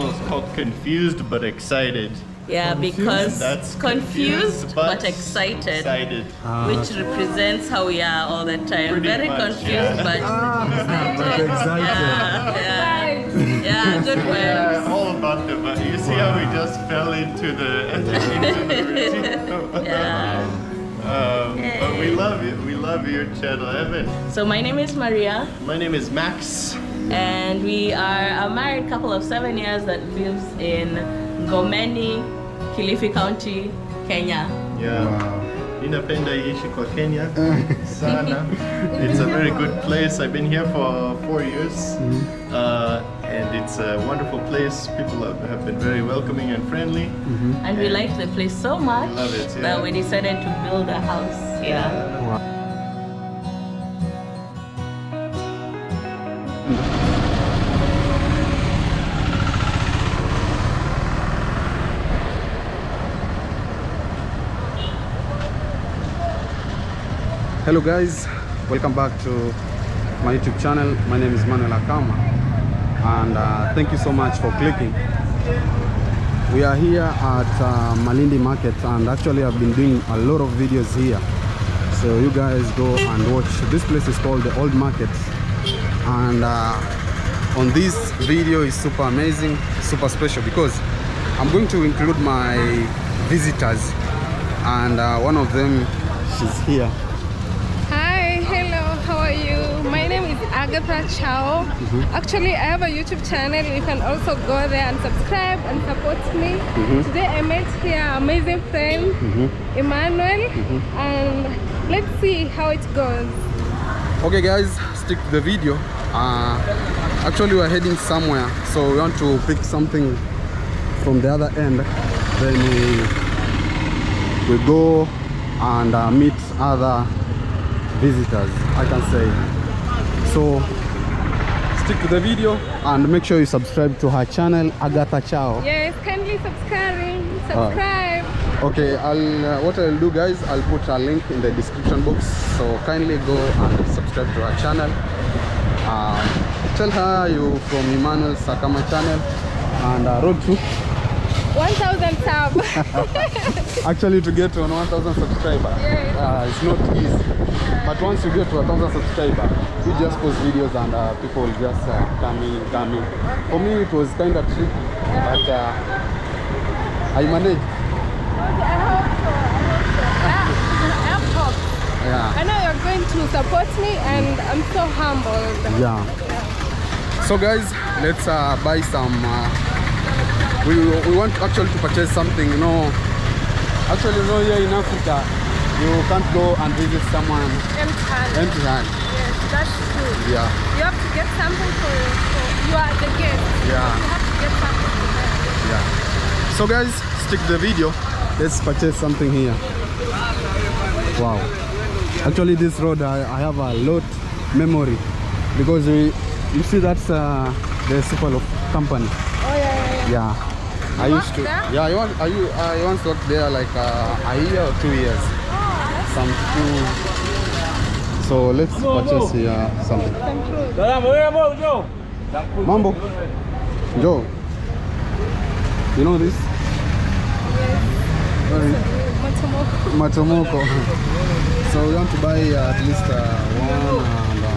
It's called confused but excited. Yeah, because That's confused, but, excited, Excited. which represents how we are all the time. Pretty Very much, confused, yeah. but But excited. yeah, yeah, yeah, good Yeah, vibes. all about the vibe. You see how we just fell into the into the routine. Yeah. Um, but we love you. We love your channel, Evan. So my name is Maria, My name is Max. And we are a married couple of seven years that lives in Ngomeni, Kilifi County, Kenya. Yeah. Ninapenda ishi kwa Kenya sana. It's a very good place. I've been here for four years, uh, and it's a wonderful place. People have, have been very welcoming and friendly. And we like the place so much Love it, yeah. that we decided to build a house here. Hello guys, welcome back to my YouTube channel. My name is Emmanuel Akama and uh, thank you so much for clicking. We are here at uh, Malindi Market and actually I've been doing a lot of videos here. So you guys go and watch. This place is called the Old Market and uh, on this video is super amazing, super special because I'm going to include my visitors and uh, one of them she's here Hi, hello, how are you? My name is Agatha Chao. Actually, I have a YouTube channel. You can also go there and subscribe and support me. Today I met here amazing friend, Emmanuel, and let's see how it goes. Okay guys stick to the video uh, actually we're heading somewhere so we want to pick something from the other end then we, we go and uh, meet other visitors i can say so stick to the video and make sure you subscribe to her channel agatha chao Yes, kindly subscribe. Subscribe. Okay, I'll uh, what I'll do, guys. I'll put a link in the description box. So kindly go and subscribe to our channel. Uh, tell her you from Emmanuel Sakama channel and uh, road to 1000 sub. actually to get on 1000 subscriber. Yes. Uh, it's not easy, but once you get to 1000 subscriber, you just post videos and uh, people will just uh, come in, come in. For me, it was kind of tricky, but uh, I managed. I hope so. I hope so. I have hope. Yeah. I know you're going to support me and I'm so humbled. yeah so guys let's uh, buy some uh, we, we want actually to purchase something you know actually you know here in africa you can't go and visit someone Empty hand. empty hand Yes, that's true. yeah You have to get something for, for you are the guest. Yeah. You have to get something for them. yeah so guys stick to the video let's purchase something here wow actually this road i, I have a lot memory because we, you see that's uh, the Superloaf company Oh yeah, yeah, yeah. Yeah, I used to. worked there? Yeah, I once, I, u- I once worked there like uh, a year or two years. Oh, Some two. So let's purchase here something. some fruit. Mambo, Joe. You know this? Matomoko. Matomoko. so we want to buy at least uh, one and uh,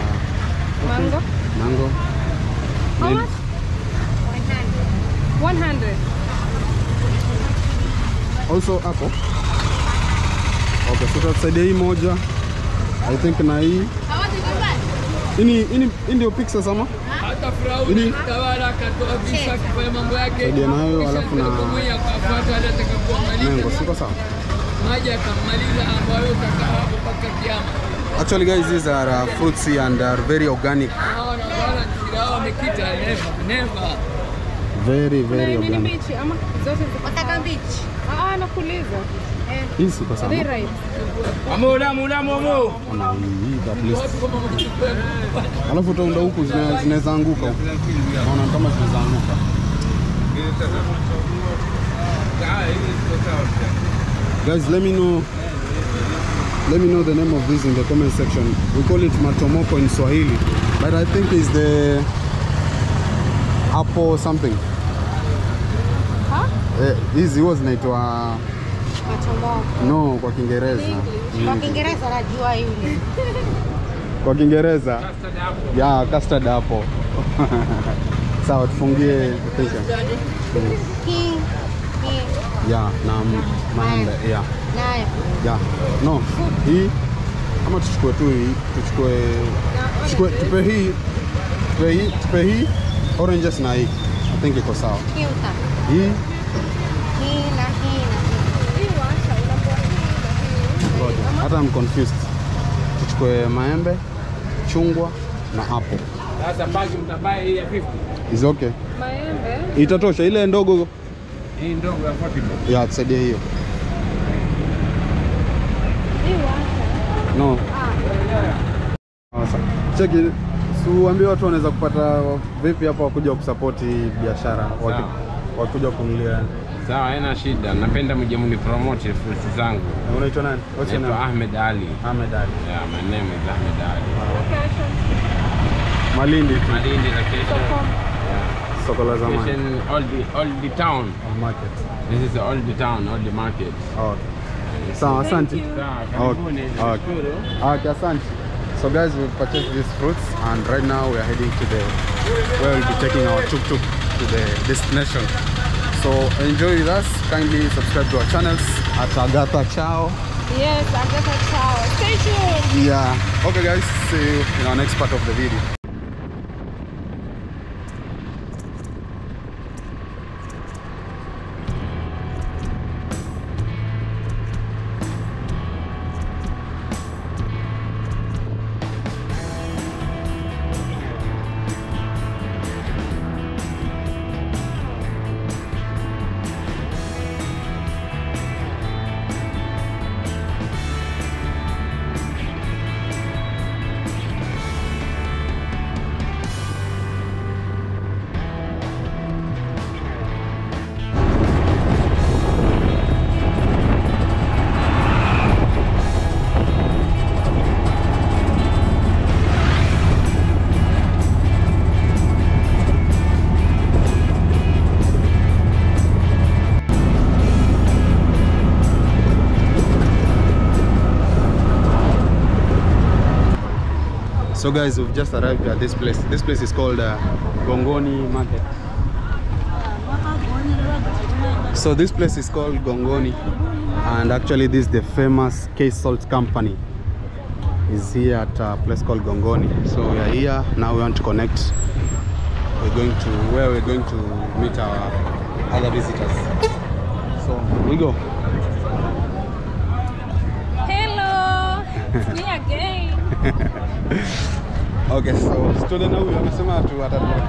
Mango. mango. How Then- much? 100. Also apple. Okay, so tutasaidia hii moja. I think na hii. Ini ini hii ndio pizza sama? hata Firauni tawala akatoa visa akifanya mambo yake, Ndio nayo, alafu na- Mungu siko sawa? Maji akammaliza, ambayo utakaa hapo mpaka kiama. Actually guys, these are uh, fruits and are very organic. Wamekita, never never. Very very organic. mbichi ama zote Wataka mbichi? Ah, nakuuliza. They Very right? Amola mula momo. Ona hii at least. Alafu utaunda huku zina- zinaweza anguka huku. Naona kama zinaweza anguka. Guys, let me know let me know the name of this in the comment section. We call it matomoko in Swahili, but I think it's the apple something. huh Eh, hizi huwa zinaitwa Matomoko. no kwa Kiingereza. Kwa Mm. Kiingereza najua yule. Kwa Kiingereza ya custard apple. Sawa, tufungie Thank think. Ya na maembe ya. Yeah. ya. No hii ama tuchukue tu hii tuchukue tuchukue tupe hii tupe hii tupe hii oranges na hii. I think iko sawa. Hii. Hata I'm confused. Tuchukue maembe chungwa na apple. Sasa bagi mtabaye hii ya 50. is okay. Maembe. itatosha ile ndogo Hii ndogo ya 40 bob. ya tusaidie hiyo no Sasa, cheki siuambie watu wanaweza kupata vipi hapa wakuja kusapoti biashara wakuja kunulia Sawa, haina shida. Napenda mje mnipromote fursa zangu. unaitwa nani What's your name? Ahmed Ali. Ahmed Ali Yeah, my name is Ahmed Ali. Malindi tu Malindi location. Yeah. soko la zamani Location old old town. Old market This is all the old town, old market. oh. sawa asante Sawa, karibuni. Okay. Nashukuru. Okay, asante. So guys, we've purchased these fruits and right now we are heading to the where we'll be taking our tuk-tuk to the destination. So enjoy with us. Kindly subscribe to our channels at Agatha Chao. Yes, Agatha Chao. Stay tuned. Yeah. Okay guys, see you in our next part of the video. So guys, we've just arrived at this place. This place is called uh, Gongoni Market. So this place is called Gongoni and actually this is the famous K-Salt company is here at a place called Gongoni. So we are here, now we want to connect. We're going to, where we're going to meet our other visitors. So we go. Okay, so student huyu amesema tu atatoka.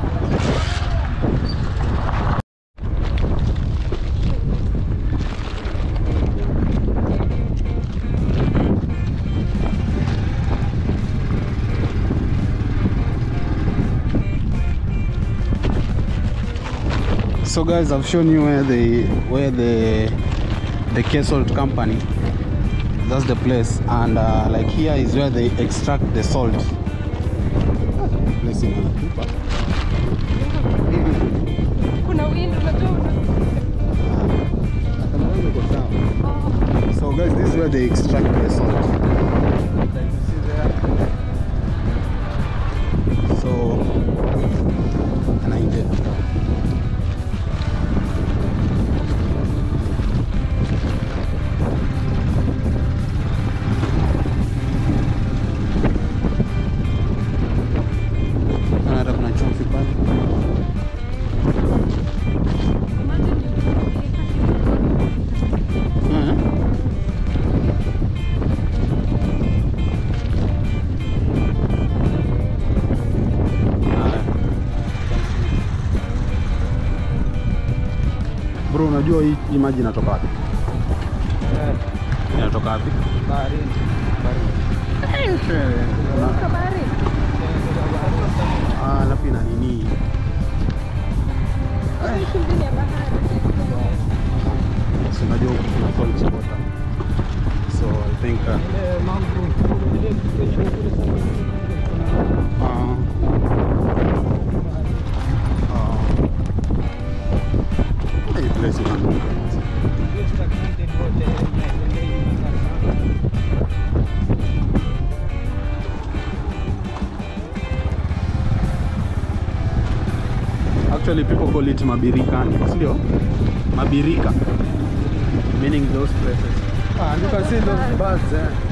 So guys, I've shown you where the where the the K-Salt company that's the place and uh, like here is where they extract the salt they extract the salt. maji inatoka It Mabirikani, sio Mabirika, meaning those places. Ah, and you can see those birds there.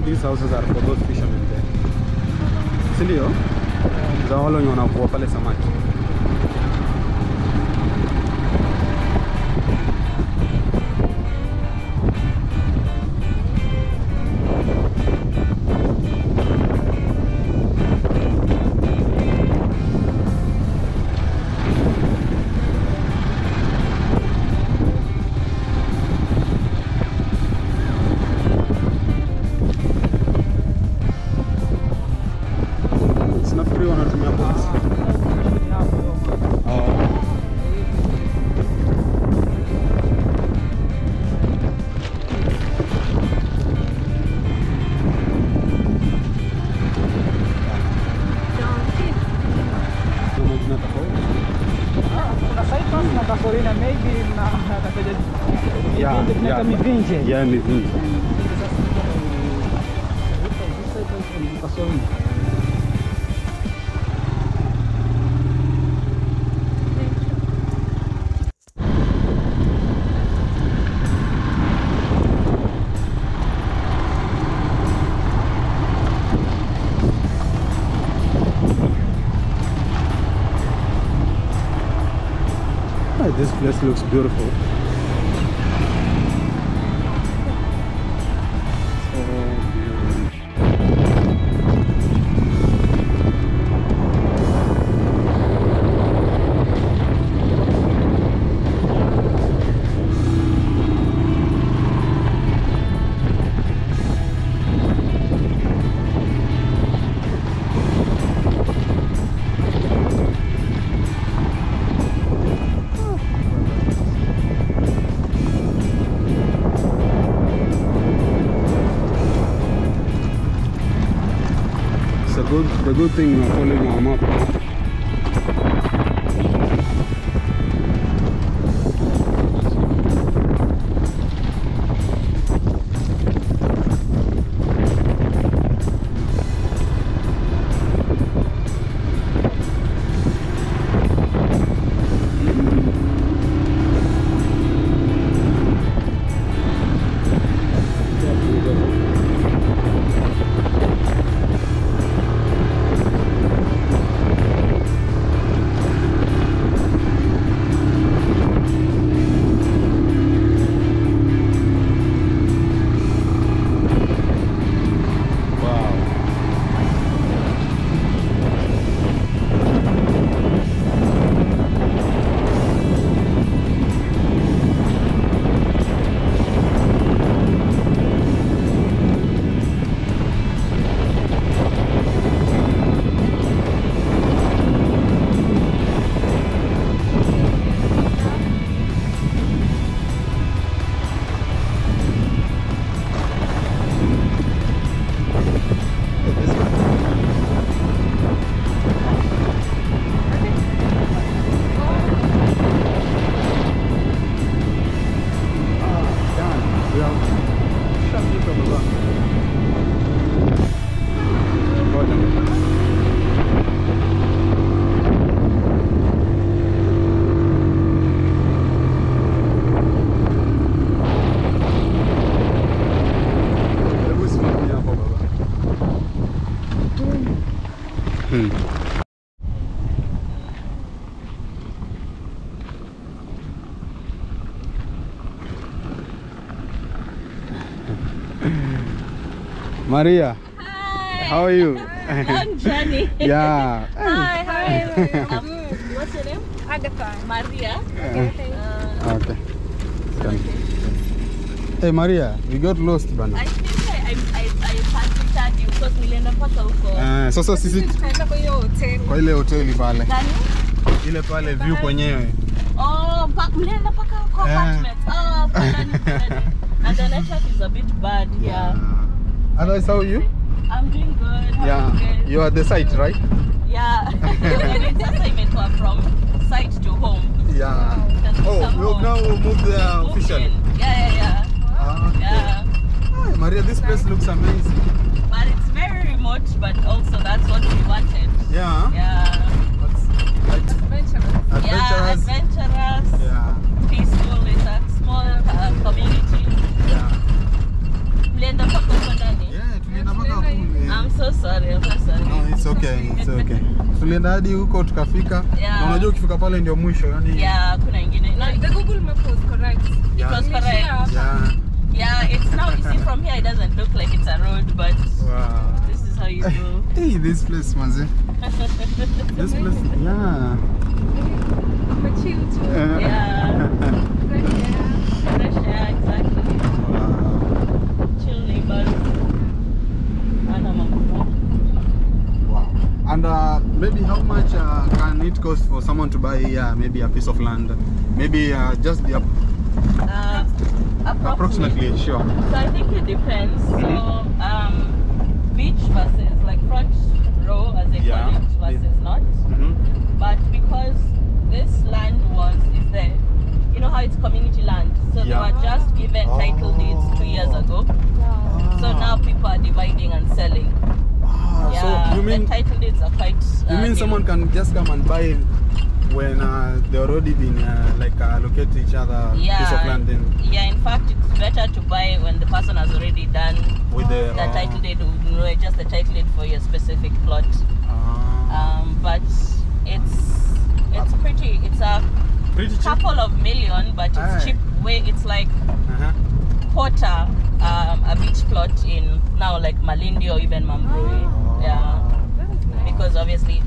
Think these houses are for those fishermen there. Si ndio? Za wale wenye wanakuwa pale samaki. Yeah, mivinje. Ah, This place looks beautiful. Good, thing Maria, Hi. how are you? I'm Jenny. yeah. Hi, how are you? Um, what's your name? Agatha. Maria. Uh, Uh, okay. okay. Hey Maria, we got lost bana. I think I, I, I, I you because nilienda mpaka huko. Sasa sisi Tukaenda kwa hiyo hoteli. kwa ile hoteli pale, Gani? ile pale view kwenyewe. Oh, pa- mlienda mpaka huko Eh. apartment. Oh. And the network is a bit bad here. Otherwise, how are you? I'm doing good. How are Yeah, you you are the site, right? Yeah. I mean, sasa imekuwa from site to home. Yeah. Because Oh, we have home. now moved there Moved officially. in. Yeah, yeah, yeah. Ah, okay. Yeah. Hi, Maria, this place looks amazing. But it's very remote, but also that's what we wanted. Yeah. Yeah. That's like Adventurous. Yeah, adventurous. adventurous, Yeah. peaceful. It's a small uh, community. Yeah. Mlienda mpaka huko ndani? Yeah, tulienda mpaka kule. I'm so sorry. I'm so sorry. No, it's okay, it's okay. Tulienda hadi huko tukafika. Yeah. Na unajua ukifika pale ndio mwisho, yani Yeah, kuna ingine. No, The Google map was correct. it was correct. Yeah. Yeah, it's now, you see from here, it doesn't look like it's a road, but Wow. this is how you go. Hey, this place, manze. This place, yeah. Machill too. Yeah. Fresh air. Fresh air, exactly. And uh, maybe how much uh, can it cost for someone to buy uh, maybe a piece of land? Maybe uh, just the Uh, approximately, sure. So I think it depends. So Mhm. um, beach versus like front row, as they Yeah. call it, versus not. Mhm. But because this land was is there, you know how it's community land. So they were just given title deeds two years ago. So now people are dividing and selling. Ah, Yeah, so you mean the title deeds are quite. you uh, mean new. someone can just come and buy when uh, they already been uh, like uh, allocate each other yeah, piece of land in Yeah, in fact, it's better to buy when the person has already done with the the oh, title deed, just the title deed for your specific plot. ah, um, but it's it's pretty. It's a pretty cheap. couple of million, but it's Aye. cheap. Way it's like Uh-huh. quarter um, a beach plot in now like Malindi or even Mambrui. Yeah, because obviously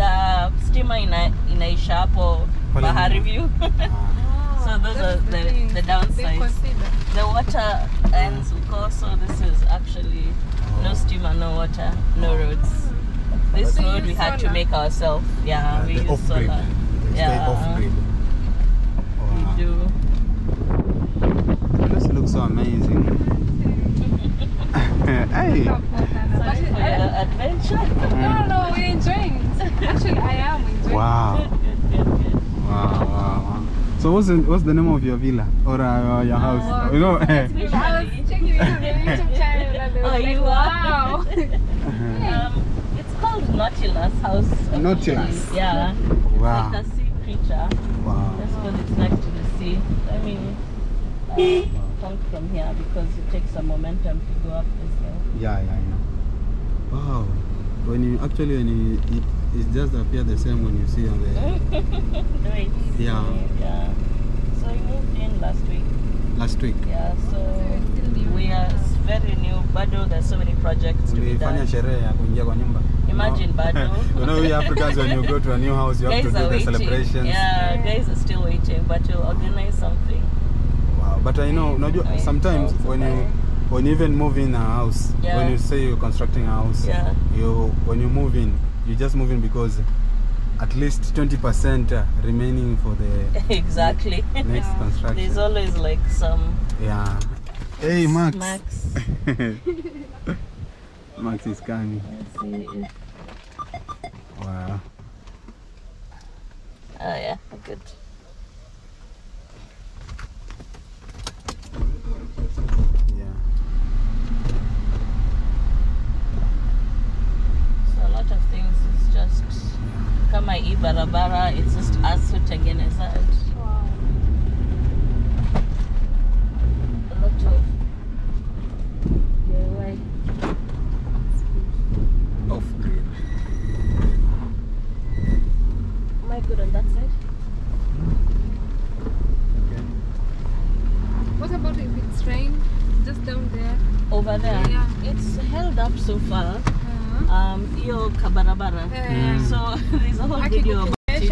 uh, stima ina inaisha hapo Pale Bahari nyuma. View. Ah. so those are That's the, the downsides. The water ends Uko, so this is actually no steamer, no water, no roads. This So road we use had to make ourselves. Yeah, we the use solar. Yeah. off grid. We do. This looks so amazing. Hey. Sorry for your adventure. No, no, we're enjoying it. Actually, I am enjoying Wow. Good, good, good, good. Wow, wow, wow. So what's the, what's the name of your villa or uh, your house? You know, it's it. I was checking it YouTube channel and Oh, was like, you wow. Um, it's called Nautilus House. officially. Nautilus. Yeah. wow, Like a sea creature. wow. That's because it's next to the sea. I mean, uh, come from here because it takes some momentum to go up this hill. Yeah, yeah, Wow. When you actually when you it, it just appear the same when you see on the Right. Yeah. Yeah. So we moved in last week. last week. Yeah. So we are very new. Bado, there's so many projects to be Ulifanya done. sherehe ya kuingia kwa nyumba. Imagine No. bado. you know we Africans when you go to a new house you have guys to do the waiting. celebrations. Yeah, guys are still waiting, but we'll organize something. Wow. But I know, unajua Right. sometimes when you very- when you even move in a house, Yeah. when you say you're constructing a house, Yeah. you when you move in, you just move in because at least 20% remaining for the exactly. next construction. There's always like some yeah. Hey Max. Max. Max is coming. Let's see Wow. Oh yeah, good. Yeah. So a lot of things is just kama hii barabara it's just us hutengeneza it. A lot of DIY. Off grid. it's held up so far. Um, hiyo kabarabara. So there's a whole video about it.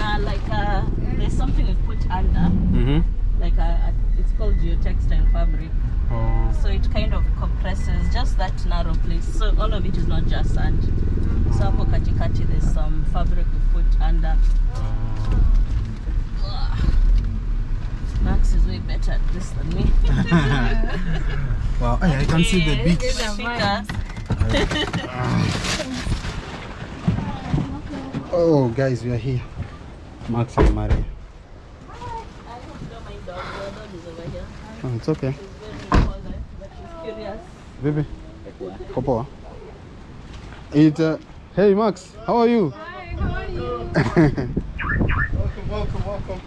Uh, like uh, there's something we put under, Mm-hmm. like uh, it's called geotextile fabric. Oh. So it kind of compresses just that narrow place. So all of it is not just sand. So hapo katikati there's some fabric we put under. Ugh. Max is way better at this than me. Wow, hey, I can see the beach. Oh, guys, we are here. Max and Maria. I hope you don't dog. Your dog is over here. Oh, it's okay. She's very important, but she's curious. Vipi? It, uh, hey Max, how are you? Hi, how are you? Welcome, welcome, welcome.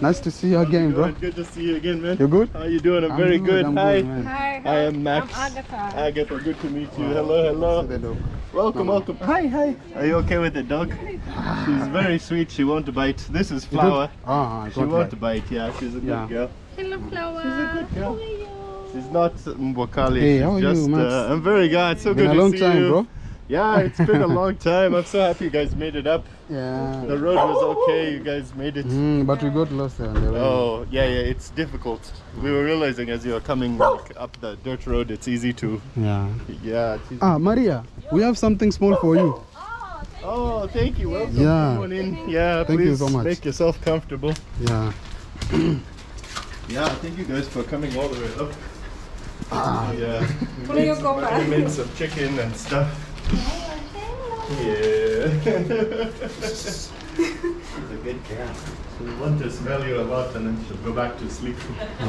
Nice to see you again, bro. Good, good to see you again, man. You're good? How are you doing? I'm, I'm very good. I'm Hi. man. Hi, I am Max. I'm Agatha. Agatha, good to meet you. Hello, hello. See the dog. Welcome, welcome. Hi, hi. Are you okay with the dog? She's very sweet. She won't bite. This is Flower. took- Ah, I She won't right. bite. Yeah, she's a good girl. Hello, Flower. She's a good girl. She's not Mbokali. Hey, how are you, just, Max? Uh, I'm very glad. So Been good a long time, you. bro. Yeah, it's been a long time. I'm so happy you guys made it up. Yeah. The road was okay. You guys made it. Mm, but we got lost on the way. Oh, yeah, yeah, it's difficult. We were realizing as you were coming like, up the dirt road, it's easy to, Yeah. yeah. It's easy. Ah, Maria, we have something small for you. Oh, thank you. Welcome. Yeah. Come on in. Yeah, Thank you please so much. make yourself comfortable. Yeah. Yeah, thank you guys for coming all the way up. Ah, yeah. What We are you made, going some, we made some chicken and stuff. Yeah. She's a good cat. She'll want to smell you a lot and then she'll go back to sleep.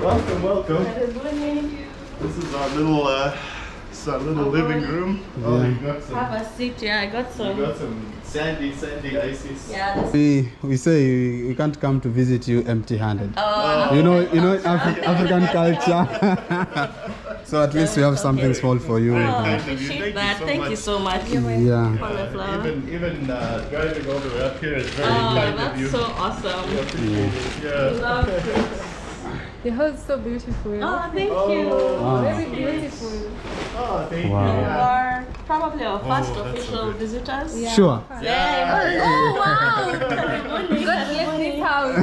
welcome, welcome. This is our little, uh, this is our little living room. Oh, you got some, Have a seat. Yeah, I got you some. got some sandy, sandy ices. Yeah. We we say we, we can't come to visit you empty-handed. oh, You know, you know Afri- African culture. so at least we have something small for you. oh, kind of you. Thank you that. so Thank you much. so much. Yeah. Cauliflower. Even even uh, driving all the way up here is very Oh, kind of that's so awesome. We appreciate it. Yeah. Love it. The house is so beautiful. Oh, thank Oh. you. Wow. Very beautiful. Oh, thank Wow. you. You are probably our oh, first Oh, that's so official visitors. Yeah. Sure. Yeah. Oh wow! God bless this house.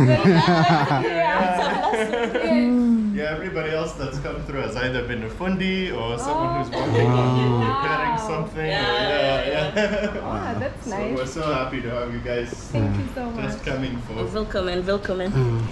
Yeah, everybody else that's come through has either been a fundi or someone who's working on repairing something. or- Yeah, yeah, yeah. Ah, that's so nice. we're so happy to have you guys Thank you so much. just coming for Welcome and welcome.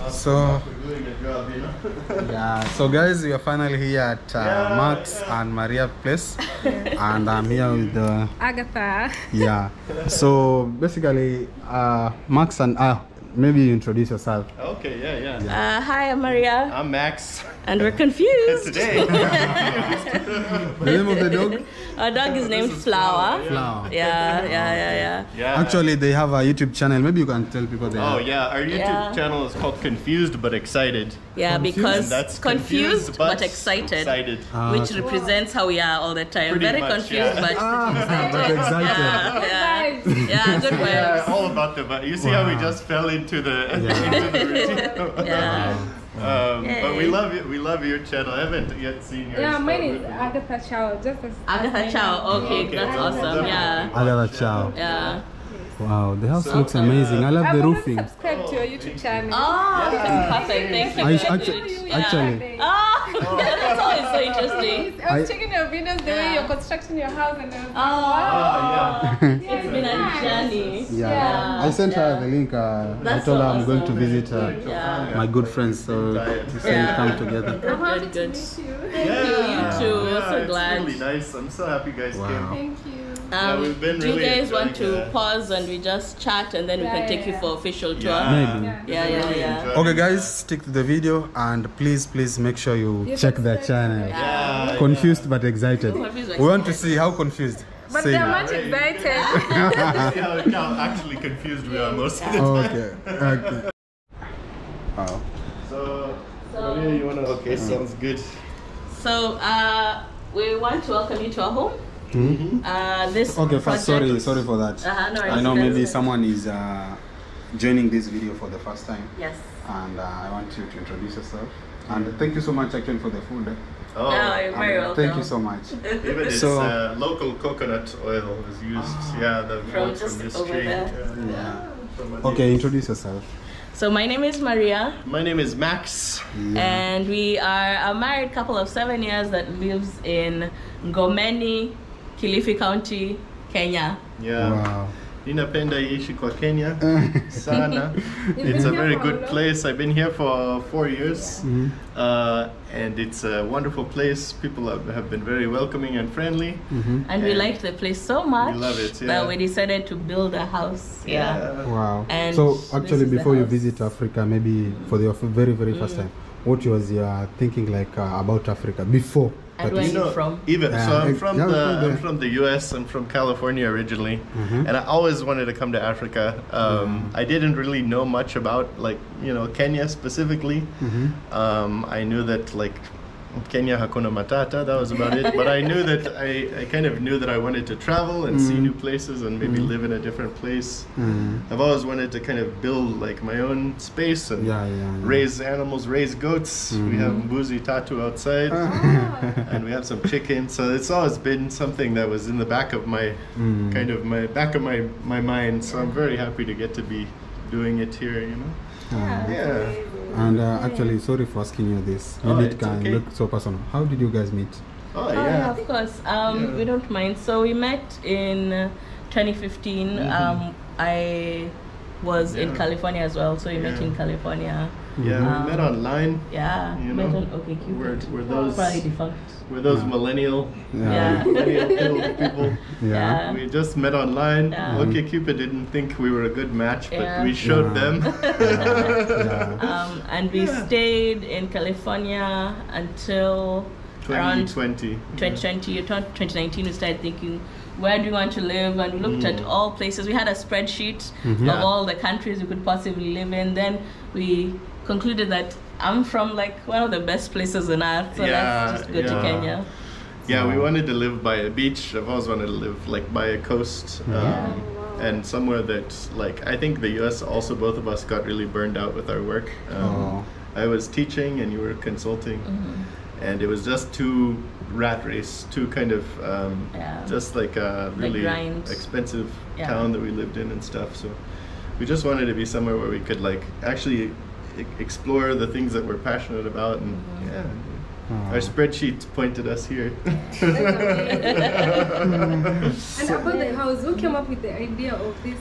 So for doing a job, you know. yeah, so guys, we are finally here at uh, Yeah, Max yeah. and Maria place, and I'm here with the Agatha. yeah. So basically, uh, Max and uh, maybe you introduce yourself. Okay, yeah, yeah. Uh, hi, I'm Maria, I'm Max. and we're confused. Today, The name of the dog? Our dog is named is Flower. Flower. Yeah, yeah, yeah, yeah. yeah. Actually, they have a YouTube channel. Maybe you can tell people they Oh are. yeah, our YouTube Yeah. channel is called Confused but Excited. Yeah, because And that's confused, but, excited, Excited. Ah, which okay. represents how we are all the time. Pretty Very much, confused, yeah. but Ah, but excited. yeah, Vibes. yeah, good Yeah, vibes. all about the vibe. You see how we just fell into the into the routine. Yeah. Um, but we love you. We love your channel. I haven't yet seen yours. Yeah, mine is Agatha Chao. Just as Agatha Chao. Okay, Okay. that's awesome. Yeah, Agatha Chao. yeah. Wow, the house looks amazing. I love I've the already roofing. subscribed to your YouTube channel. Oh, perfect. Thank you. I, very actually. Yeah. actually, Oh, that's always so interesting. I was I- checking your videos the way Yeah. you're constructing your house and I was like, Oh, Ah, it's been a journey. yeah. Yeah. I sent her the link. Uh, I told so her I'm going to visit uh, Yeah. my good friends, so we say we come together. I'm happy Good, to good. meet you. Yeah, you too. Yeah, So it's glad. really nice. I'm so happy you guys Wow. came. Thank you. Um, we've been do you really guys want to that. pause and we just chat and then we can yeah, take you for official tour? Yeah. Maybe. Yeah. Yeah, yeah, Really yeah. Okay, it. guys, stick to the video and please, please make sure you You check their channel. Yeah, Confused but excited. Confused but We want to see how confused. But Say they're much excited. yeah. See how, how actually confused we are most of the time. Okay. Okay. Wow. So, So- Maria, you wanna? Okay, sounds good. So, uh, we want to welcome you to our home. Uh, this Okay, first, sorry, sorry for that. Uh-huh, no I know maybe fine. someone is uh, joining this video for the first time, Yes. and uh, I want you to introduce yourself. And thank you so much actually for the food. Oh, No, you're very welcome. Thank you so much. even its So- uh, local coconut oil is used. yeah, the From from this over tree. there. Yeah. Yeah. From Okay, introduce yourself. So my name is Maria, My name is Max. and we are a married couple of seven years that lives in Ngomeni, Kilifi County, Kenya. Yeah. Wow. Ninapenda ishi kwa Kenya sana. You've It's been a very good place. I've been here for four years, Mhm. uh, and it's a wonderful place. People have, have been very welcoming and friendly. Mhm. And we And liked the place so much We love it, yeah. that we decided to build a house. Yeah. Wow. And so actually, before you visit Africa, maybe for the very very first time, what was your thinking like uh, about Africa before? And that where is- you from? Even Yeah, so, I'm from yeah, the from I'm from the U.S. I'm from California originally, Mhm. and I always wanted to come to Africa. Um, I didn't really know much about like you know Kenya specifically. Mhm. Um, I knew that like Kenya Hakuna Matata, that was about it. But I knew that I, I kind of knew that I wanted to travel and see Mhm. new places and maybe Mhm. live in a different place. Mhm. I've always wanted to kind of build like my own space and Yeah, yeah, yeah. raise animals, raise goats. We have Mbuzi Tatu outside and we have some chickens. So it's always been something that was in the back of my Mm. kind of my back of my, my mind. So I'm very happy to get to be doing it here, you know? Uh, Yeah. And uh, actually, sorry for asking you this. Oh, Maybe it can okay. look so personal. How did you guys meet? Oh, Oh, yeah, yeah. of course. Um, Yeah. We don't mind. So we met in uh, 2015. Mhm. Um, I was in California as well, so we met in California. Yeah, Um, we met online. Yeah, You met know, on OkCupid. We're, we're those Probably defunct. we're those Yeah. millennial Yeah. millennial people. Yeah. Yeah. We just met online. Yeah. OkCupid didn't think we were a good match, but Yeah. we showed Yeah. them. yeah. Um, and we Yeah. stayed in California until around 2020. 2020 or 2019 we started thinking where do we want to live and we looked at Mm. all places we had a spreadsheet Mhm. of Yeah. all the countries we could possibly live in then we concluded that i'm from like one of the best places on earth so Yeah, let's just go to yeah. kenya Yeah, we wanted to live by a beach. I've always wanted to live like by a coast, um, and somewhere that like I think the U.S. also both of us got really burned out with our work. Um, Oh. I was teaching and you were consulting, and it was just too rat race, too kind of um, Yeah. just like a really expensive Yeah. town that we lived in and stuff. So we just wanted to be somewhere where we could like actually e- explore the things that we're passionate about, and yeah. Oh. Our spreadsheet pointed us here. And about the house, who came up with the idea of this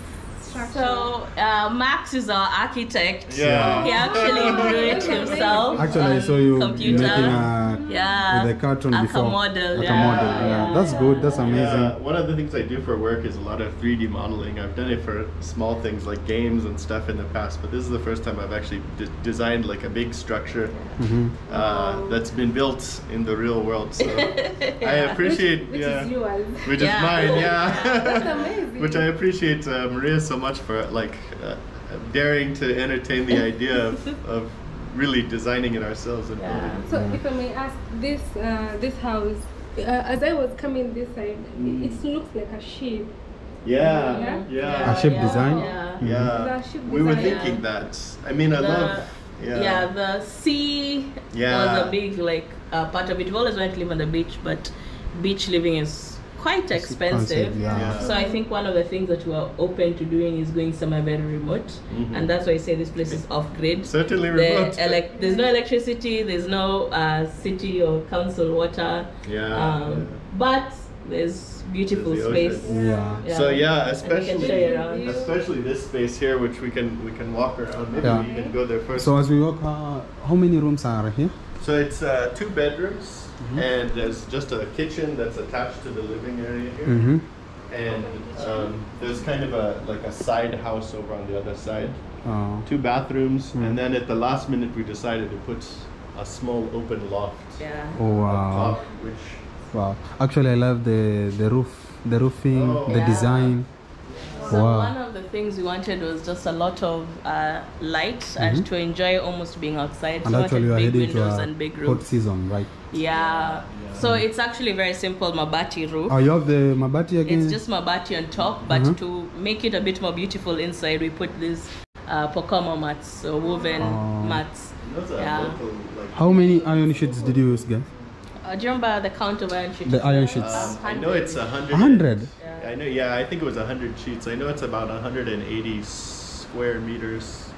structure? so uh, max is our architect Yeah. he actually drew it himself Actually, I saw you computer making a yeah with a cartoon Like a before. model, Like yeah, a model. Yeah. yeah. That's good. That's amazing. Yeah, one of the things I do for work is a lot of 3D modeling. I've done it for small things like games and stuff in the past, but this is the first time I've actually de- designed like a big structure Mhm. uh, that's been built in the real world. So I appreciate, which yeah, is yours. which Yeah. is mine, yeah. That's amazing. which I appreciate uh, Maria so much for like uh, daring to entertain the idea of, of really designing it ourselves and building it. So if I may ask, this uh, this house, uh, as I was coming this side, Mm. it, it looks like a sheep. Yeah, Yeah? yeah. A shape design? yeah. Yeah, That should we were design. thinking that. I mean, I the, love. yeah. Yeah. the sea Yeah. was a big like uh, part of it. We always wanted to live on the beach, but beach living is quite expensive. yeah. Yeah. So I think one of the things that we are open to doing is going somewhere very remote, Mhm. and that's why I say this place is off grid. Certainly The remote. elec- there's no electricity, there's no uh, city or council water, Yeah, um, yeah. but there's beautiful There's the space. ocean. Yeah. So yeah, And can especially show you around. especially this space here, which we can we can walk around. Maybe Yeah. we can go there first. So as we walk, uh, how many rooms are here? So it's uh, two bedrooms, and there's just a kitchen that's attached to the living area here, Mm-hmm. and um, there's kind of a like a side house over on the other side. Oh. Two bathrooms, Mm. and then at the last minute we decided to put a small open loft Yeah. Oh wow. top, which Wow. Actually, I love the the roof, the roofing, Oh. the Yeah. design. So Wow. one of the things we wanted was just a lot of uh, light and to enjoy almost being outside. Mm-hmm. And so we actually, you are wanted big heading to windows a and big hot season, right? Yeah. So it's actually very simple mabati roof. Oh, you have the mabati again. It's just mabati on top, but Mhm. to make it a bit more beautiful inside, we put these uh, Pokomo mats, so woven Oh. mats. Yeah. local like How many iron sheets did you use, guys? Uh, do you remember the count of iron sheets? The iron sheets. Um, I know it's a hundred. A hundred. I know. Yeah, I think it was a hundred sheets. I know it's about 180 square meters.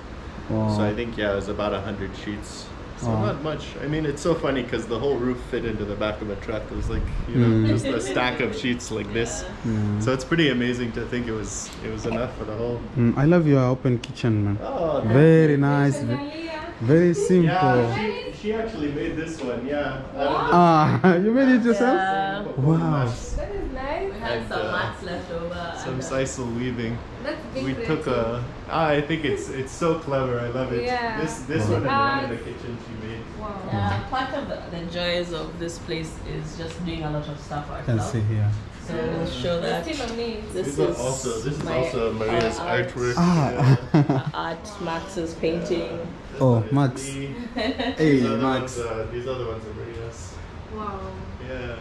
Wow. So I think yeah, it was about 100 sheets. So Wow. not much. I mean, it's so funny because the whole roof fit into the back of a truck. It was like you know Mm. just a stack of sheets like this. Yeah. So it's pretty amazing to think it was it was enough for the whole. Mm, I love your open kitchen, man. Oh, Very nice. ve- Very simple. yeah. She, she actually made this one. Yeah. out of Ah, you made it yourself? Yeah. the- Wow. That is nice. We had And, some uh, mats left over. Some sisal weaving. That's We creative. took a. Ah, I think it's it's so clever. I love it. Yeah. This this one and the one in the kitchen she made. Wow. Yeah, part of the, the joys of this place is just doing a lot of stuff Can ourselves. see here. So we'll show that. Still on me. This is also this is also Maria's art. artwork. Ah. Yeah. art, Max's painting. This Oh, one is Max. Hey, These other Max. ones, uh, these other ones are Maria's. Wow. Yeah.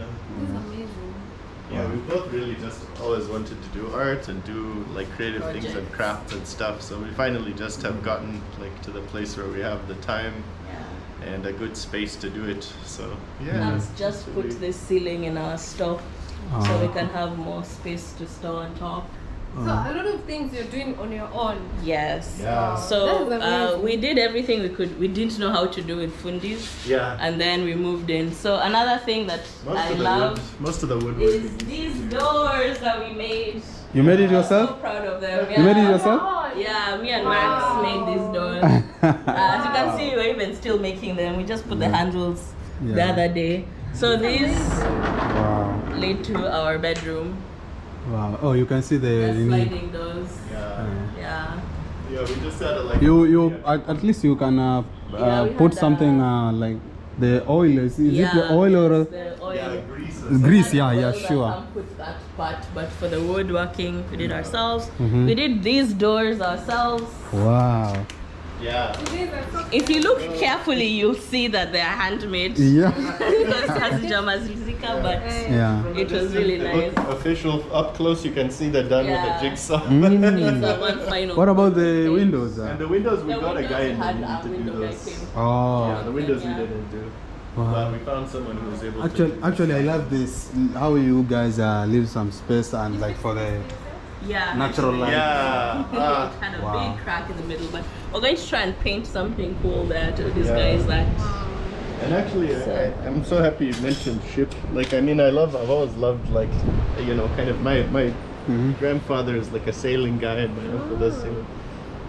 This is amazing. Yeah, we both really just always wanted to do art and do like creative things and crafts and stuff. So we finally just have gotten like to the place where we have the time Yeah. and a good space to do it. So yeah. Let's just put this ceiling in our store so Ah. we can have more space to store on top. So a lot of things you're doing on your own. Yes. Yeah. So uh, we did everything we could. We didn't know how to do with fundis, Yeah. and then we moved in. So another thing that most I love wood, most of the is these doors that we made. You made it yourself. So yourself? proud of them. You made it yeah. yourself? Yeah, me and Max made these doors. Uh, as you can see, we're even still making them. We just put the handles the other day. So these Wow. lead to our bedroom. Wow. Oh, you can see the The unique. sliding doors. Yeah. Yeah. Yeah, we just had a like. You you at, at least you can uh, Yeah, uh, put something uh, uh, like the oil. Is, is it the oil or? the oil. Yeah, grease. Grease, yeah, yeah, Oil that sure. can Put that part, but for the woodworking, we did ourselves. Mhm. We did these doors ourselves. Wow. Yeah. These are so If you look carefully, you'll see that they are handmade. Yeah. because hazijamazilizika, but Yeah. it was really nice. official up close. You can see they're done Yeah. with a jigsaw. Mm. So one final. What about the thing. windows? and uh? the windows, we The got a guy in had the to do those. Oh. Yeah, the windows we didn't do. Wow. But we found someone who was able Actually, to. actually, I love this. How you guys uh, leave some space and like for the Yeah. Natural light. Yeah. It Ah. had a Wow. big crack in the middle, but we're going to try and paint something cool there to these Yeah. guys that And actually, I, I'm so happy you mentioned ship. Like, I mean, I love. I've always loved like, you know, kind of my my Mhm. grandfather is like a sailing guy, and my uncle does sailing.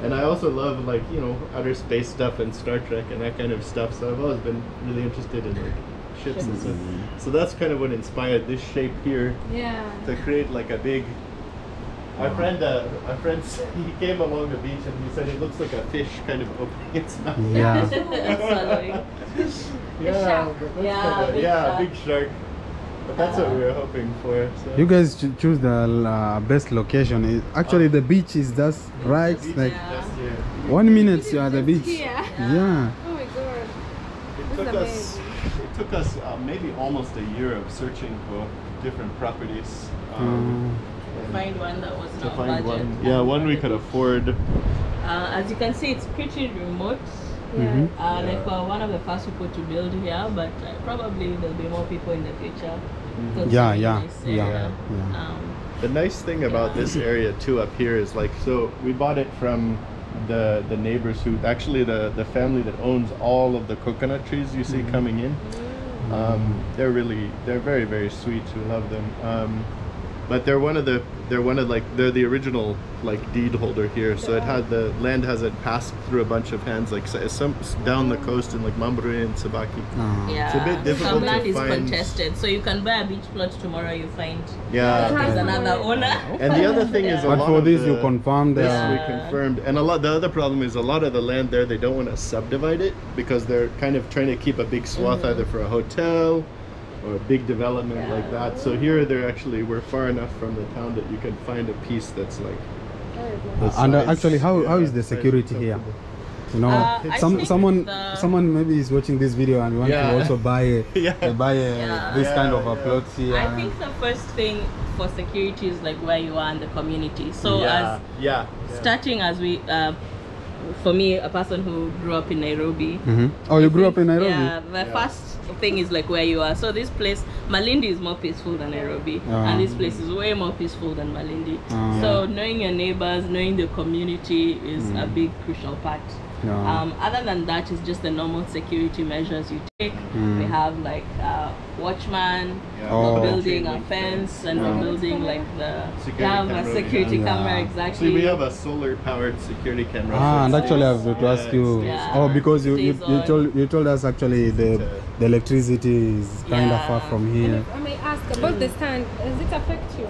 And I also love like you know outer space stuff and Star Trek and that kind of stuff. So I've always been really interested in like ships and stuff. So that's kind of what inspired this shape here yeah. to create like a big. My friend, uh, my friend, he came along the beach and he said it looks like a fish kind of opening its mouth. yeah. swallowing. Yeah, shark. that's Yeah, kinda- big yeah, shark. big shark. But that's what we were hoping for. So. You guys cho- choose the uh, best location. It- Actually, the beach is just right. Beach Like Yeah. just here. one minute you are at the beach. Here. Yeah. Oh my god. It This took us. It took us uh, maybe almost a year of searching for different properties. Um, Um, and Find one that was to not find budget. one. Yeah, one we could afford. Uh, as you can see, it's pretty remote. Yeah. Mhm. Uh, Like we're one of the first people to build here, but uh, probably there'll be more people in the future. Mm-hmm. Yeah, yeah, this yeah, area. yeah. Um, The nice thing about this area too up here is like so we bought it from the the neighbors who actually the the family that owns all of the coconut trees you see coming in. Um, they're really they're very very sweet. We love them. Um, but they're one of the they're one of like they're the original like deed holder here. So it had the land hasn't passed through a bunch of hands like so- some down the coast in like Mambrui and Sabaki. uh, yeah. It's a bit difficult Some to land is find- contested, so you can buy a beach plot tomorrow. You find Yeah. there's another owner. And the other thing is a But lot for of this, the, you confirmed. This Uh, we confirmed, and a lot. The other problem is a lot of the land there they don't want to subdivide it because they're kind of trying to keep a big swath either for a hotel or a big development Yeah. like that. So here they're actually we're far enough from the town that you can find a piece that's like. the and uh, actually, how, how yeah, is the security here? You know, Uh, some someone the- someone maybe is watching this video and want Yeah. to also buy a, Yeah. uh, buy a, Yeah. this kind Yeah, of a yeah. plot here. I think the first thing for security is like where you are in the community. So yeah, as yeah, yeah. starting as we uh, for me, a person who grew up in Nairobi. Mhm. Oh, you grew up in Nairobi? Yeah, the first thing is like where you are. So this place, Malindi is more peaceful than Nairobi, Ah. and this place is way more peaceful than Malindi. Ah. So knowing your neighbors, knowing the community is Mm. a big crucial part. Yeah. Um, other than that, it's just the normal security measures you take. Mm. We have like uh, watchman, Yeah. Oh. building a fence, and Yeah. we're building like the Security we have a camera, security yeah. camera Yeah. exactly. See, we have a solar powered security camera. Ah, and actually, I have to Yeah, ask you. Yeah. Oh, because you, you, you told you told us actually the the electricity is kind of far from here. I may ask about the sand, does it affect you?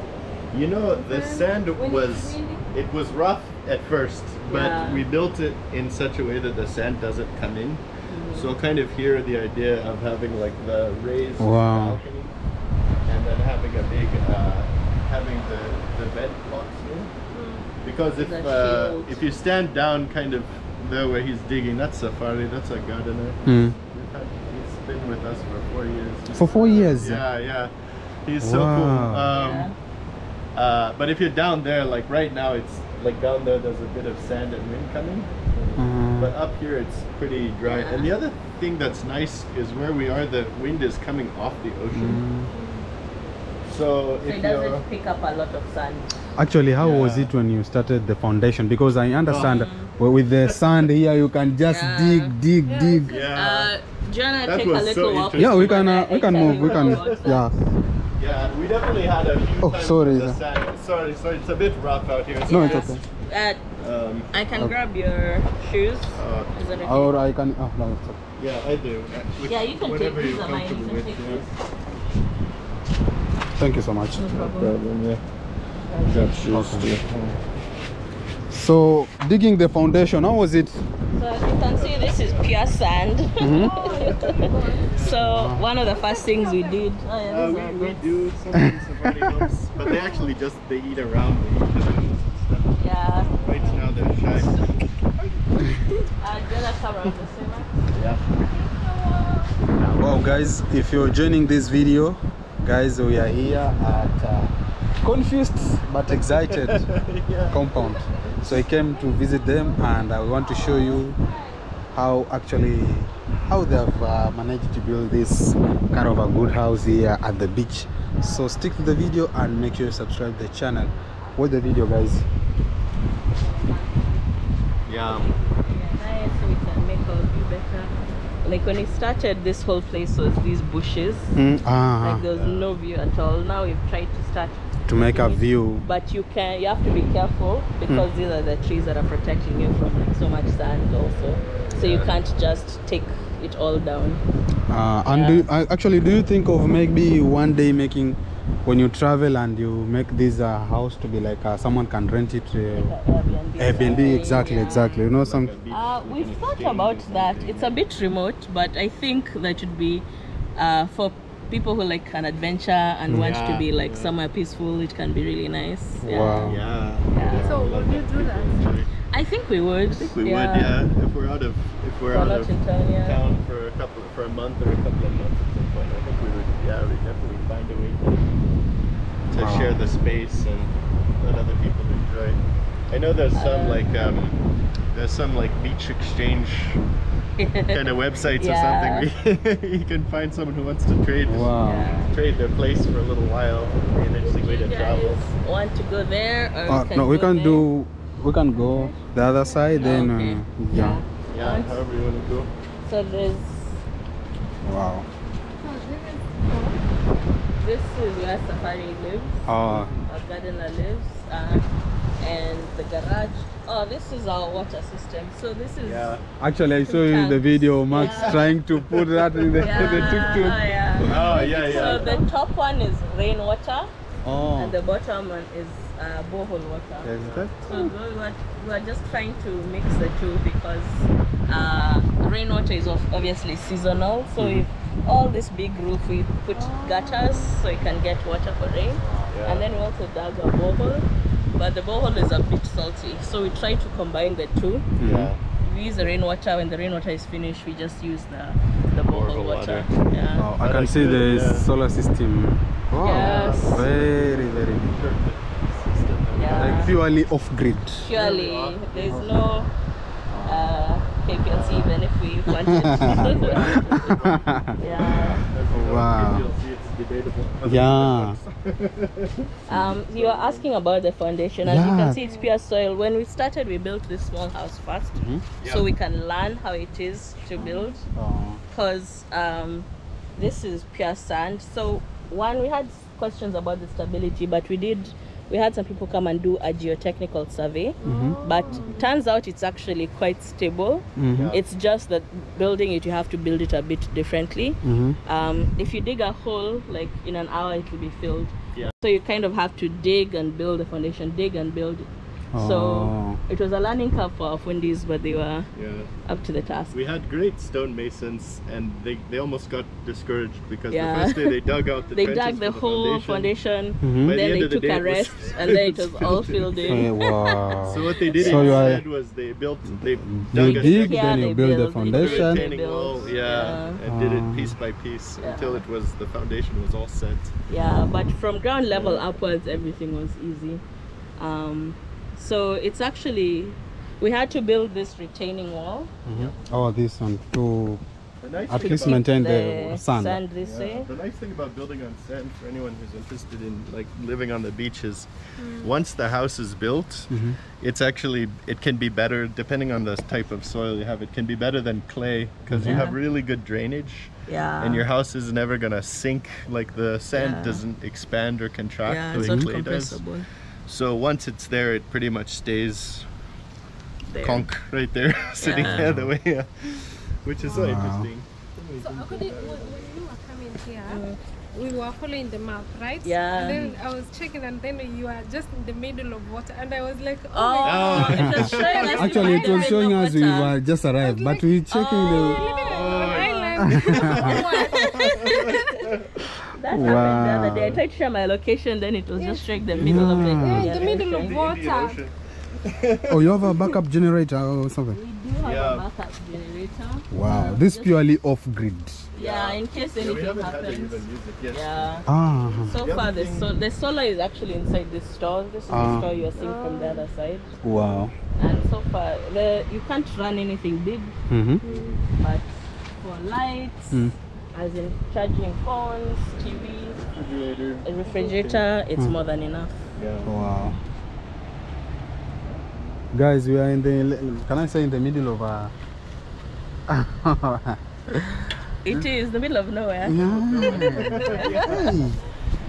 You know, the sand When was it's it was rough at first, but Yeah. we built it in such a way that the sand doesn't come in. Mm-hmm. So kind of here the idea of having like the raised Wow. balcony, and then having a big uh, having the the vent box here. Because if uh, if you stand down kind of there where he's digging, that's Safari, that's a gardener. Hmm. We've had, he's been with us for four years. For four years. Yeah, yeah. He's so cool. Wow. Um, uh, but if you're down there, like right now, it's like down there, there's a bit of sand and wind coming. Uh, But up here, it's pretty dry. And the other thing that's nice is where we are, the wind is coming off the ocean. mm. So So if it you're. doesn't pick up a lot of sand. Actually, how was it when you started the foundation? Because I understand well, with the sand here, you can just Yeah. dig, dig, dig. Yeah. Uh, do you wanna take a was so walk? Yeah, we can. Uh, we can move. We can. Yeah. yeah, we definitely had a few Oh, times sorry, with the sir. sand. Sorry, sorry, it's a bit rough out here. No, it's okay. Uh, Um, I can Okay. grab your shoes. uh, Is that okay? Or I can. Oh, no, it's okay. yeah, I do. Uh, which- Yeah, you can take whatever these you're mine. You comfortable can with, take yeah. Thank you so much. No problem. problem, yeah. Grab shoes Okay. too. So digging the foundation, how was it? So as you can see, this is pure sand. so one of the first things we did. Oh, yeah, Uh, we, we do something somebody else, but they actually just they eat around the eat and stuff. Yeah. Right now they're shy. Uh, do you wanna come around the same way? Yeah. Wow, guys, if you're joining this video, guys, we are here at uh, confused but excited yeah. compound. So I came to visit them, and I want to show you how actually how they have uh, managed to build this kind of a good house here at the beach. So stick to the video and make sure you subscribe the channel. Watch the video, guys. Yeah. Nice, so we can make our view better. Like when we started, this whole place was these bushes. Mm, ah, Like there was no view at all. Now we've tried to start to make a view. but you can you have to be careful because these are the trees that are protecting you from like so much sand also so you can't just take it all down Uh, and Yeah. do you, uh, actually, do you think of maybe one day making, when you travel and you make this uh, house to be like uh, someone can rent it? Uh, Airbnb, Airbnb, exactly, yeah. exactly. You know, some. Like a uh, we we've thought about that it's a bit remote but i think that would be uh, for people who like an adventure and want to be like yeah. somewhere peaceful it can be really nice Wow. Yeah. Yeah. So would you do that? I think we would I think we would, yeah. If we're out of if we're We're out of town, yeah. town for a couple for a month or a couple of months at some point, I think we would yeah, we definitely find a way to to Wow. share the space and let other people enjoy. I know there's some Uh, like um there's some like beach exchange kind of websites Yeah. or something where you can find someone who wants to trade Wow. Yeah. trade their place for a little while. It'd be an interesting way to travel. want to go there or Uh, we can no, we go can there? do. We can go the other side. Then, Okay. uh, yeah. Yeah, Want- however you want to go. So there's Wow. this is where Safari lives, Uh, our gardener lives, uh, and the garage. Oh, this is our water system. So this is Yeah. actually, I saw in the video Max Yeah. trying to put that in the, yeah, the tuk-tuk. yeah. Oh yeah, yeah. So the top one is rainwater, Oh. and the bottom one is uh, borehole water. Is that? So we were, we were just trying to mix the two because uh, rainwater is obviously seasonal. So Mm-hmm. if all this big roof, we put gutters so you can get water for rain. Yeah. And then we also dug a borehole, but the borehole is a bit salty. So we try to combine the two. Yeah. We use the rainwater. When the rainwater is finished, we just use the the borehole Borehole water. water. Yeah. Wow, I I can see the- the yeah. solar system. Wow. Yes. Very, very good. Yeah. Like purely off grid. Surely, there's no uh, KPLC even if we wanted. yeah. Wow. PLC, it's debatable. Yeah. Um, you were asking about the foundation. As you can see, it's pure soil. When we started, we built this small house 1st so Yeah. we can learn how it is to build. Oh. Because um, this is pure sand. So one, we had questions about the stability, but we did. We had some people come and do a geotechnical survey, but turns out it's actually quite stable. Mhm. It's just that building it, you have to build it a bit differently. Mhm. Um, if you dig a hole, like in an hour, it will be filled. Yeah. So you kind of have to dig and build the foundation, dig and build. Oh. So it was a learning curve for our fundis, but they were Yeah. up to the task. We had great stonemasons, and they, they almost got discouraged because Yeah. the first day they dug out the foundation. they dug for the whole foundation. foundation, By the then end they of the took a it was- rest, and then it it was was all filled filled in. wow. So what they did So you are- instead was they built they dug a dig, Yeah, then you build the build, they foundation. build. retaining wall, yeah, yeah. and did Ah. it piece by piece Yeah. until it was the foundation was all set. Yeah, but from ground level upwards, everything was easy. Um, so it's actually, we had to build this retaining wall. Oh, this one to nice at least maintain the sand. Sand this Yeah. way. The nice thing about building on sand for anyone who's interested in like living on the beach is Mm. once the house is built, Mhm. it's actually it can be better depending on the type of soil you have. It can be better than clay because you have really good drainage Yeah. and your house is never gonna sink. Like the sand Yeah. doesn't expand or contract yeah, the way clay does. Compressible. So once it's there, it pretty much stays There. conk right there, sitting Yeah. there the way, yeah. which is so interesting. So according when, when you were coming here, mm. we were following the map, right? Yeah. And then I was checking, and then you are just in the middle of water, and I was like, oh, Oh, my God. it was showing us the Actually, it was showing us we were just arrived, but we checking We're the. Oh, living on an. That happened the other day. I tried to share my location, then it was just straight the middle of the Yeah. Yeah, in the middle of ocean. water. Oh, you have a backup generator or something? We do have Yeah. a backup generator. Wow, this purely off grid. Yeah, in case anything haven't had to happens. even use it yet. Yeah. Ah, So The far, the, so- the solar is actually inside this store. This is Ah. the store you're seeing from the other side. wow. And so far, the, you can't run anything big, Mm-hmm. but for lights, Mm. As in charging phones, TV, Refrigerator. a refrigerator, it's Hmm. more than enough. Yeah. Wow. Guys, we are in the. Can I say in the middle of a. It is the middle of nowhere. yeah.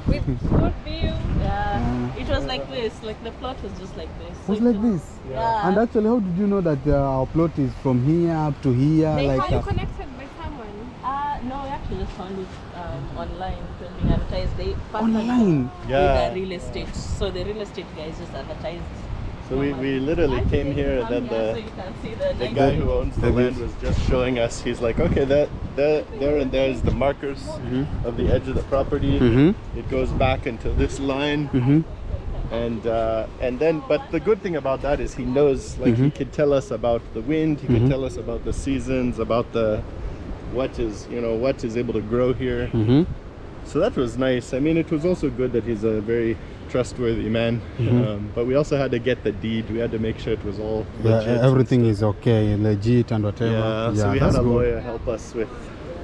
Hey. With good view. Yeah. It was like this, like the plot was just like this. So Was it like was- this. Yeah. And actually, how did you know that uh, our plot is from here up to here? They like are you uh, connected by someone? Uh, no, we actually just found it um, online. It being advertised. They partnered online. Yeah. the real estate. So the real estate guys just advertised. So we, we literally came here and then here so the you the, the guy who owns the The land was just showing us. He's like, okay, that that there and there's the markers of the edge of the property. Mm-hmm. It goes back into this line, Mm-hmm. and uh, and then. But the good thing about that is he knows. Like he could tell us about the wind. He could tell us about the seasons, about the what is you know what is able to grow here. Mm-hmm. So that was nice. I mean, it was also good that he's a very trustworthy man. Um, but we also had to get the deed. We had to make sure it was all legit and everything is okay, legit and whatever. yeah, so we had a good. lawyer help us with.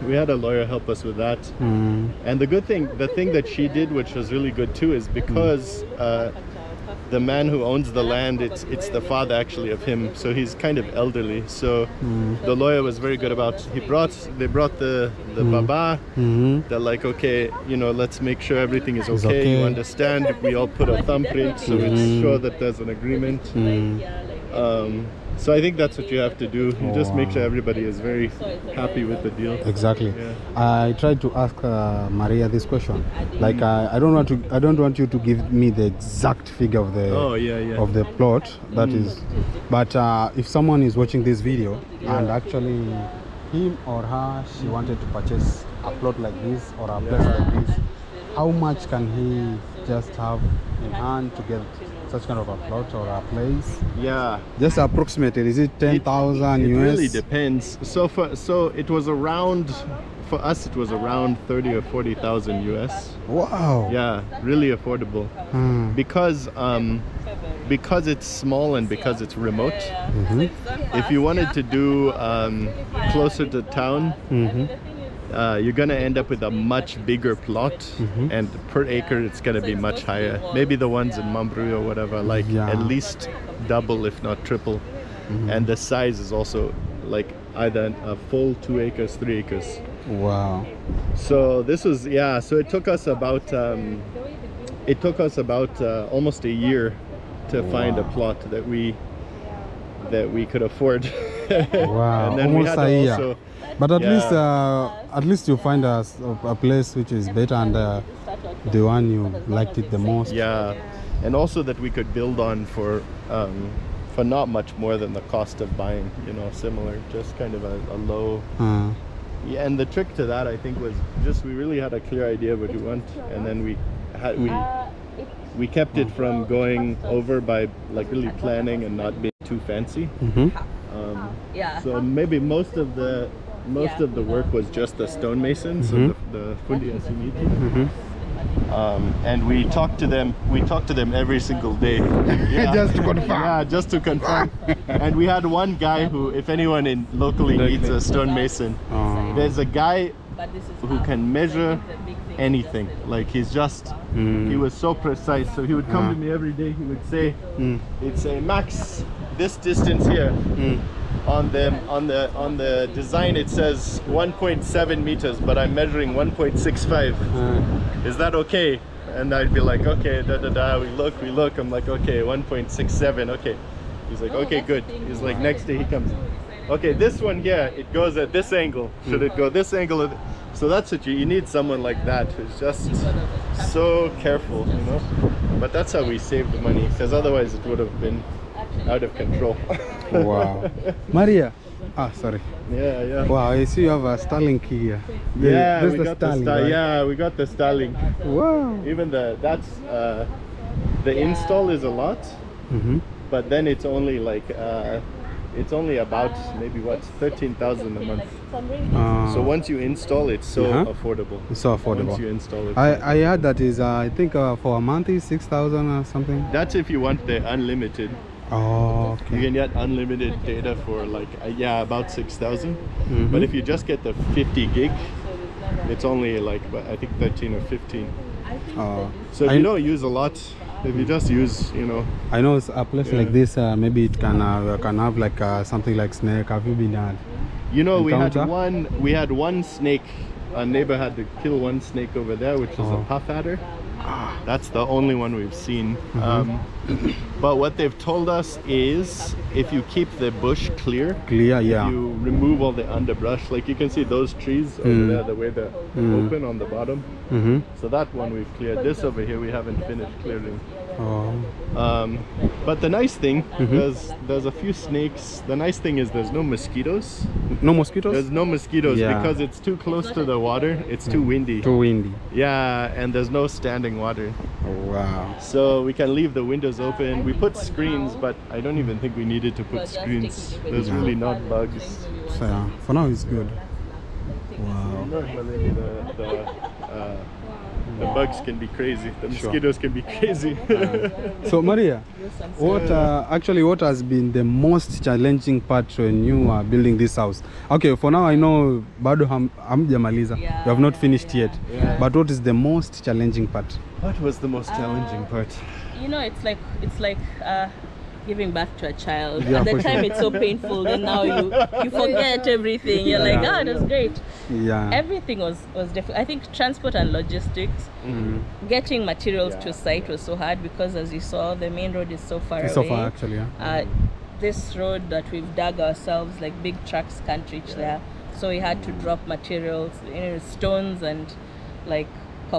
We had a lawyer help us with that. Mm. And the good thing, the thing that she did, which was really good too, is because uh, the man who owns the land, it's it's the father actually of him, so he's kind of elderly. So the lawyer was very good about. He brought they brought the the baba. Mm-hmm. They're like, okay, you know, let's make sure everything is okay. okay. You understand? We all put a thumbprint, so it's sure that there's an agreement. Mm. Um, so I think that's what you have to do. You just make sure everybody is very happy with the deal. Exactly. Yeah. I tried to ask uh, Maria this question. Like, uh, I don't want to. I don't want you to give me the exact figure of the Oh yeah, yeah. of the plot. That is, but uh, if someone is watching this video and actually him or her she wanted to purchase a plot like this or a place like this, how much can he just have in hand to get such kind of a plot or a place? yeah. Just approximately, is it ten thousand US? It really depends. So for so it was around for us it was around thirty or forty thousand US. Wow. Yeah, really affordable Hmm. because um, because it's small and because it's remote. Yeah. So it's done If you wanted to do um, closer to town, Mhm. Uh, you're gonna end up with a much bigger plot, and per acre it's gonna be much supposed to be higher. Maybe the ones in. Mambrui or whatever, like Yeah. at least double, if not triple. And the size is also like either a full two acres, three acres. Wow. So this was yeah. So it took us about um, it took us about uh, almost a year to find a plot that we that we could afford. Wow. and then we Almost had a to year. Also But at Yeah. least, uh, at least you find a place which is better and uh, the one you liked it the most. yeah, and also that we could build on for um, for not much more than the cost of buying. You know, similar, just kind of a, a low. Uh, Yeah, and the trick to that I think was just we really had a clear idea what we want, and then we had we. Uh, we kept it from going over by like really planning and not being too fancy. mhm. Um, yeah. so maybe most of the most Yeah. of the work was just the stonemason, so Mhm. the, the fundi asimiti. Mhm. Um, and we talked to them. We talked to them every single day. Yeah. Just to confirm. Yeah, just to confirm. and we had one guy who, if anyone in locally needs a stonemason, Uh, there's a guy but this is who can measure So I think the big thing is anything. Like he's just Mm. he was so precise. So he would come to Ah. me every day. He would say, Mm. he'd say, Max, this distance here Mm. On the on the on the design it says 1.7 meters, but I'm measuring 1.65. Uh, Is that okay? And I'd be like, okay, da da da. We look, we look. I'm like, okay, 1.67. Okay. He's like, Oh, okay, that's good. He's like, next day he comes. Okay, this one here, it goes at this angle. Should it go this angle? or So that's what you, you need someone like that who's just so careful, you know. But that's how we saved the money, because otherwise it would have been out of control. wow. Maria. Ah, sorry. yeah, yeah. Wow, I see you have a Starlink here. The- yeah, that's we the got the Starlink, Star- right? Yeah, we got the Starlink. Wow. Even the that's uh, the install is a lot, Mhm. but then it's only like uh, it's only about maybe what thirteen thousand a month. Uh, So once you install, it's so Uh-huh. affordable. It's so affordable. Once you install it, I, I heard that is uh, I think uh, for a month is six thousand or something. that's if you want the unlimited. Oh, You can get unlimited data for like uh, yeah about six thousand. Mhm. But if you just get the fifty gig, it's only like but I think thirteen or fifteen. Uh, So if I, you don't use a lot, if you just use you know I know it's a place like this. Uh, maybe it can uh, can have like uh, something like snake. Have you been at? You know, we had one. We had one snake. A neighbor had to kill one snake over there, which is Oh. a puff adder. Ah. That's the only one we've seen. Mm-hmm. Um, but what they've told us is, if you keep the bush clear, Clear, yeah. you remove all the underbrush, like you can see those trees over Mm. there, the way they're Mm. open on the bottom. Mm-hmm. So that one we've cleared. This over here we haven't finished clearing. Oh. Um, but the nice thing, Mhm. there's there's a few snakes. The nice thing is there's no mosquitoes. No mosquitoes. There's no mosquitoes Yeah. because it's too close to the water. It's too windy. Too windy. Yeah, and there's no standing water. Oh, wow. So we can leave the windows open. We put screens, but I don't even think we needed to put screens. There's really not bugs. So yeah, for now it's good. Wow. Normally the, the, uh, the bugs can be crazy. The Sure. mosquitoes can be crazy. So Maria, what uh, actually what has been the most challenging part when you are building this house? Okay, for now I know bado ham, hamjamaliza. Yeah, you have not yeah, finished yet. Yeah. But what is the most challenging part? what was the most challenging part? You know it's like it's like uh giving back to a child Yeah, at the time sure. it's so painful then now you you forget everything you're like Yeah. oh it was great Yeah. everything was was difficult i think transport and logistics Mm. getting materials Yeah. to site was so hard because as you saw the main road is so far It's away so far actually, yeah. uh, this road that we've dug ourselves, like big trucks can't reach there. So we had to drop materials, you know, stones and like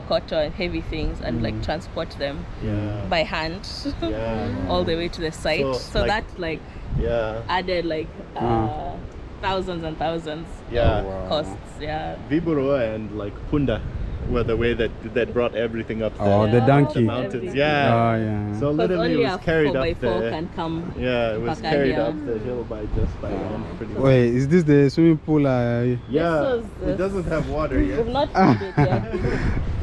kokoto and heavy things and like transport them Yeah. by hand Yeah. all the way to the site. So, So, like- that like Yeah. added like uh, Mm. thousands and thousands Yeah. of Wow. costs. Yeah. Viburua and like Punda were the way that that brought everything up there. Oh, the donkey. the mountains. everything. Yeah. Oh yeah. So literally it was carried up four the can come. yeah, it was Pakania. carried up the hill by just by hand pretty much. Wait, is this the swimming pool? Uh, Yeah, was it doesn't have water yet. We've not filled it yet.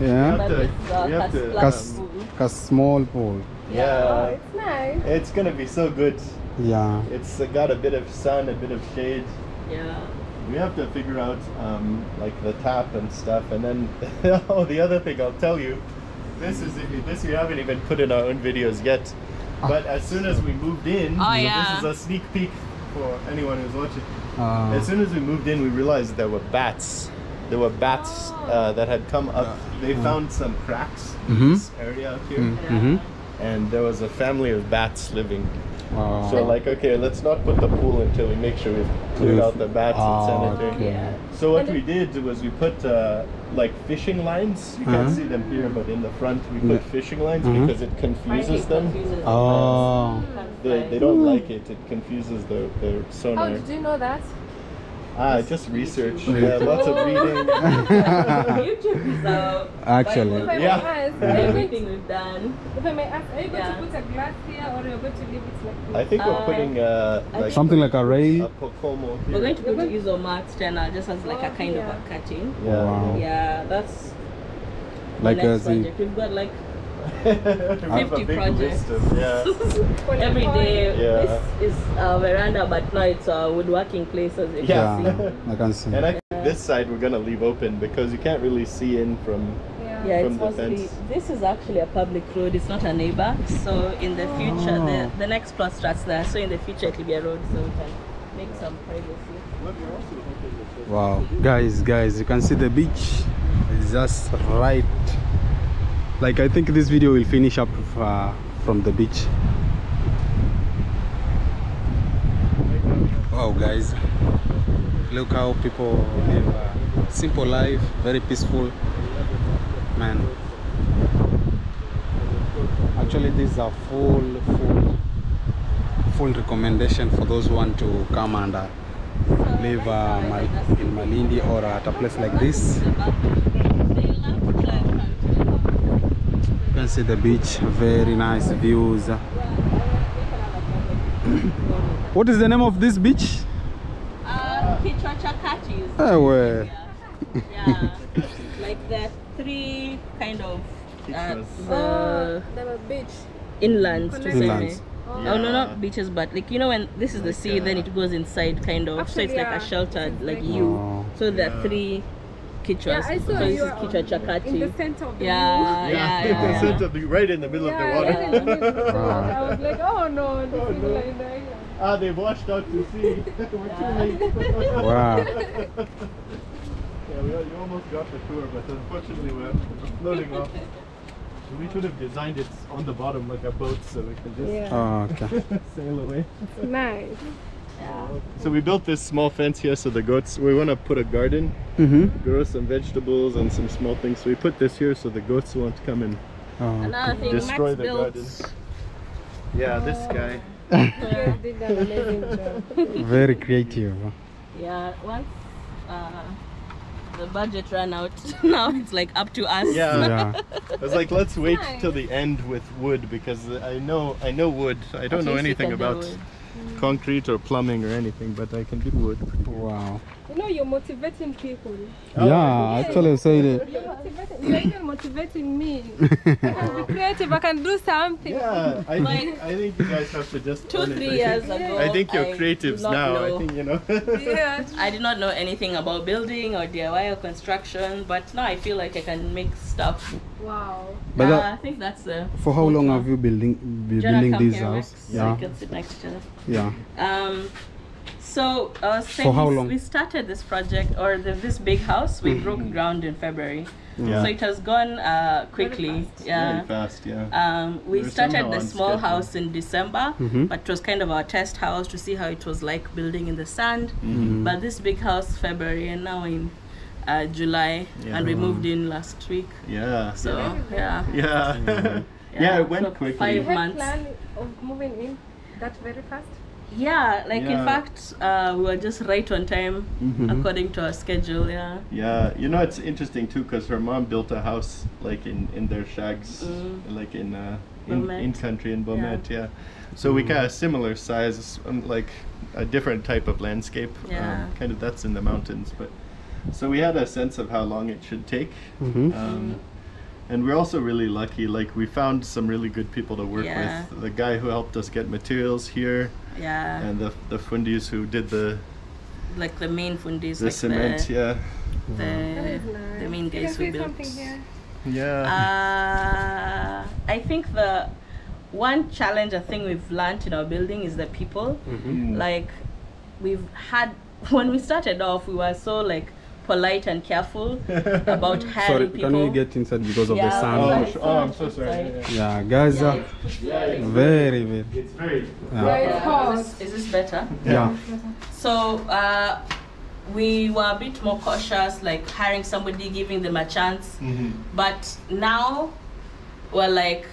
yeah. have but to- it's we have to- Kasplak Kas- a small pool. Yeah. it's nice. It's gonna be so good. Yeah. It's uh, got a bit of sun, a bit of shade. Yeah. We have to figure out um, like the tap and stuff, and then oh, the other thing I'll tell you, this is this we haven't even put in our own videos yet, but as soon as we moved in, Oh, so yeah. this is a sneak peek for anyone who's watching. Uh, As soon as we moved in, we realized there were bats. There were bats uh, that had come up. They found some cracks in Mhm. this area out here, mm-hmm. and there was a family of bats living. Wow. So like, okay, let's not put the pool until we make sure we've cleared out the bats and sanitary. okay. Yeah. So what we did was we put uh, like fishing lines. You can't Uh-huh. see them here, but in the front we put fishing lines Mhm. because it confuses them. Oh. They, they don't like it. It confuses their, their How sonar. did you know that? Ah, just research. Yeah. Yeah, lots of reading. YouTube is uh, Actually. If I may Yeah. ask, are you going everything to, we've done. if I may ask, are you going Yeah. to put a glass here or are you're going to leave it like this? I think we're Uh, putting uh, like Something like a a rail. Pokomo We're going here. to put Isomax channel just as like a Oh, kind of a cutting. Yeah. Wow. Yeah, that's Like the next the project. We've got like We have a 50 big projects. list of- yeah. every day. Yeah. This is our veranda, but now it's a woodworking place as you Yeah. can see. Yeah, I can see. And I think this side we're gonna leave open because you can't really see in from. Yeah. Yeah, From it's the mostly. fence. This is actually a public road. It's not a neighbor. So in the future, the Oh. the next plot starts there. So in the future, it will be a road, so we can make some privacy. Wow, guys, guys, you can see the beach. It's just right. Like I think this video will finish up uh, from the beach. Wow, guys, look how people live a simple life, very peaceful. Man, actually, this is a full, full, full recommendation for those who want to come and. Uh, live uh, in Malindi or at a place like this. You can see the beach, very nice views. What is the name of this beach? Uh, Kichwa Chakatis. Oh, well. Yeah, like the three kind of uh, Kichwas. the the beach. inlands to Inlands. say. Oh no, not beaches, but like you know when this is the sea, then it goes inside kind of. so it's Actually, like yeah. a sheltered, like like- you. Oh. So there are three Kichwas. Yeah, I so saw this you is are Kichwa in the Chakati. center of the Yeah, yeah, in the yeah. center, of the- right in the middle yeah, of the yeah, water. in the middle of the Wow. water. I was like, oh no, this Oh, is no. like the island. ah, they washed out to sea. We're too late. Wow. Yeah, we, you almost got the tour, but unfortunately we're floating off. We should have designed it on the bottom like a boat so we can just Yeah. Oh, okay. sail away. Nice. So we built this small fence here so the goats, we want to put a garden, Mm-hmm. grow some vegetables and some small things. So we put this here so the goats won't come and Oh, Another thing, destroy Max the built. garden. Yeah, this guy. You did an amazing job. very creative. Yeah, once uh, the budget ran out, now it's like up to us. Yeah. Yeah. I was like, let's wait Nice. till the end with wood because I know I know wood. I don't At know anything about it. Concrete or plumbing or anything, but I can do wood. Wow. You know, you're motivating people. Yeah, actually, say it. You're motivating, you're even motivating me. I can be creative, I can do something. Yeah, I Like- think I think you guys have to just Two, own it. three I years think, ago, I think you're I creatives now. know. I think you know. Yeah. I did not know anything about building or DIY or construction, but now I feel like I can make stuff. Wow. But Uh, that, I think that's the. for how long have you building be Jonah, building come this here, house? Max, So Yeah, we can sit next to each other. yeah. Um, so I was saying how we- long? we started this project or the, this big house. We broke ground in February, Yeah. so it has gone uh, quickly. Yeah. Very fast, yeah. Um, we We're started the small schedule. house in December, Mhm. but it was kind of our test house to see how it was like building in the sand. Mm-hmm. But this big house February and now in uh, July, and we moved in last week. yeah. So yeah, Yeah. yeah, it went so quickly. Five You had months. plan of moving in that very fast? Yeah, like Yeah. in fact, uh, we were just right on time Mm-hmm. according to our schedule. Yeah. Yeah, you know it's interesting too because her mom built a house like in in their shags, Mm. like in uh, in, Bomet. in country in Bomet. Yeah, so we kind of similar size, um, like a different type of landscape. Yeah. um, kind of that's in the mountains, but so we had a sense of how long it should take. Mhm. Um, And we're also really lucky. Like we found some really good people to work Yeah. with. The guy who helped us get materials here, Yeah. and the the fundis who did the like the main fundis, the like cement. the, yeah, the, That is the main guys who built. yeah. Uh, I think the one challenge I think we've learned in our building is the people. Mm. Like we've had when we started off, we were so like polite and careful about hiring Sorry, people. can we get inside because of the Yeah, sun? Oh, sorry, oh, I'm so sorry. sorry. Yeah, Yeah, guys Yeah, are it's- very, very. It's very. Yeah. Yeah, it's yeah, hot. is, this, is this better? Yeah. So uh, we were a bit more cautious, like hiring somebody, giving them a chance. Mhm. But now we're like,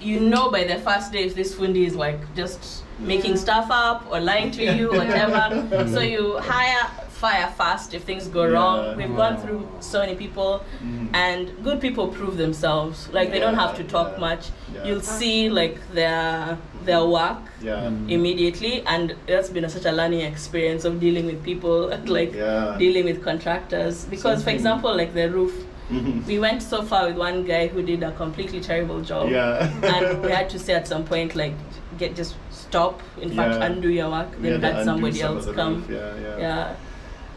you know, by the first day if this fundi is like just making stuff up or lying to you, whatever. so you hire fire fast if things go Yeah. wrong. We've gone through so many people, Mhm. and good people prove themselves. Like they don't have to talk yeah, much. yeah. You'll see like their their work Yeah. immediately and that's been a, such a learning experience of dealing with people like Yeah. dealing with contractors because for example like the roof Mhm. we went so far with one guy who did a completely terrible job Yeah. and we had to say at some point like get just stop in fact Yeah. undo your work then had to had somebody some of else the come roof, Yeah, yeah. yeah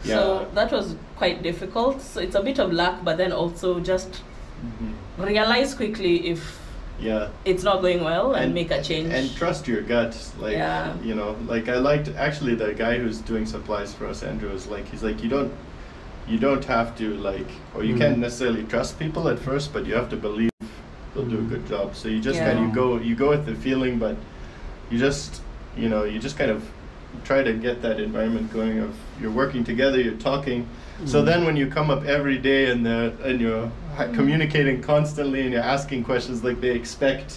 Yeah. so that was quite difficult so it's a bit of luck but then also just Mhm. realize quickly if Yeah. it's not going well and, And- make a change And trust your gut. Like, Yeah. you know, like I liked actually the guy who's doing supplies for us, Andrew, is like, he's like, you don't, you don't have to like, or you Mm. can't necessarily trust people at first, but you have to believe they'll do a good job. So you just Yeah. kind of you go, you go with the feeling, but you just, you know, you just kind of try to get that environment going of you're working together, you're talking. So then when you come up every day and the and you're ha- communicating constantly and you're asking questions, like they expect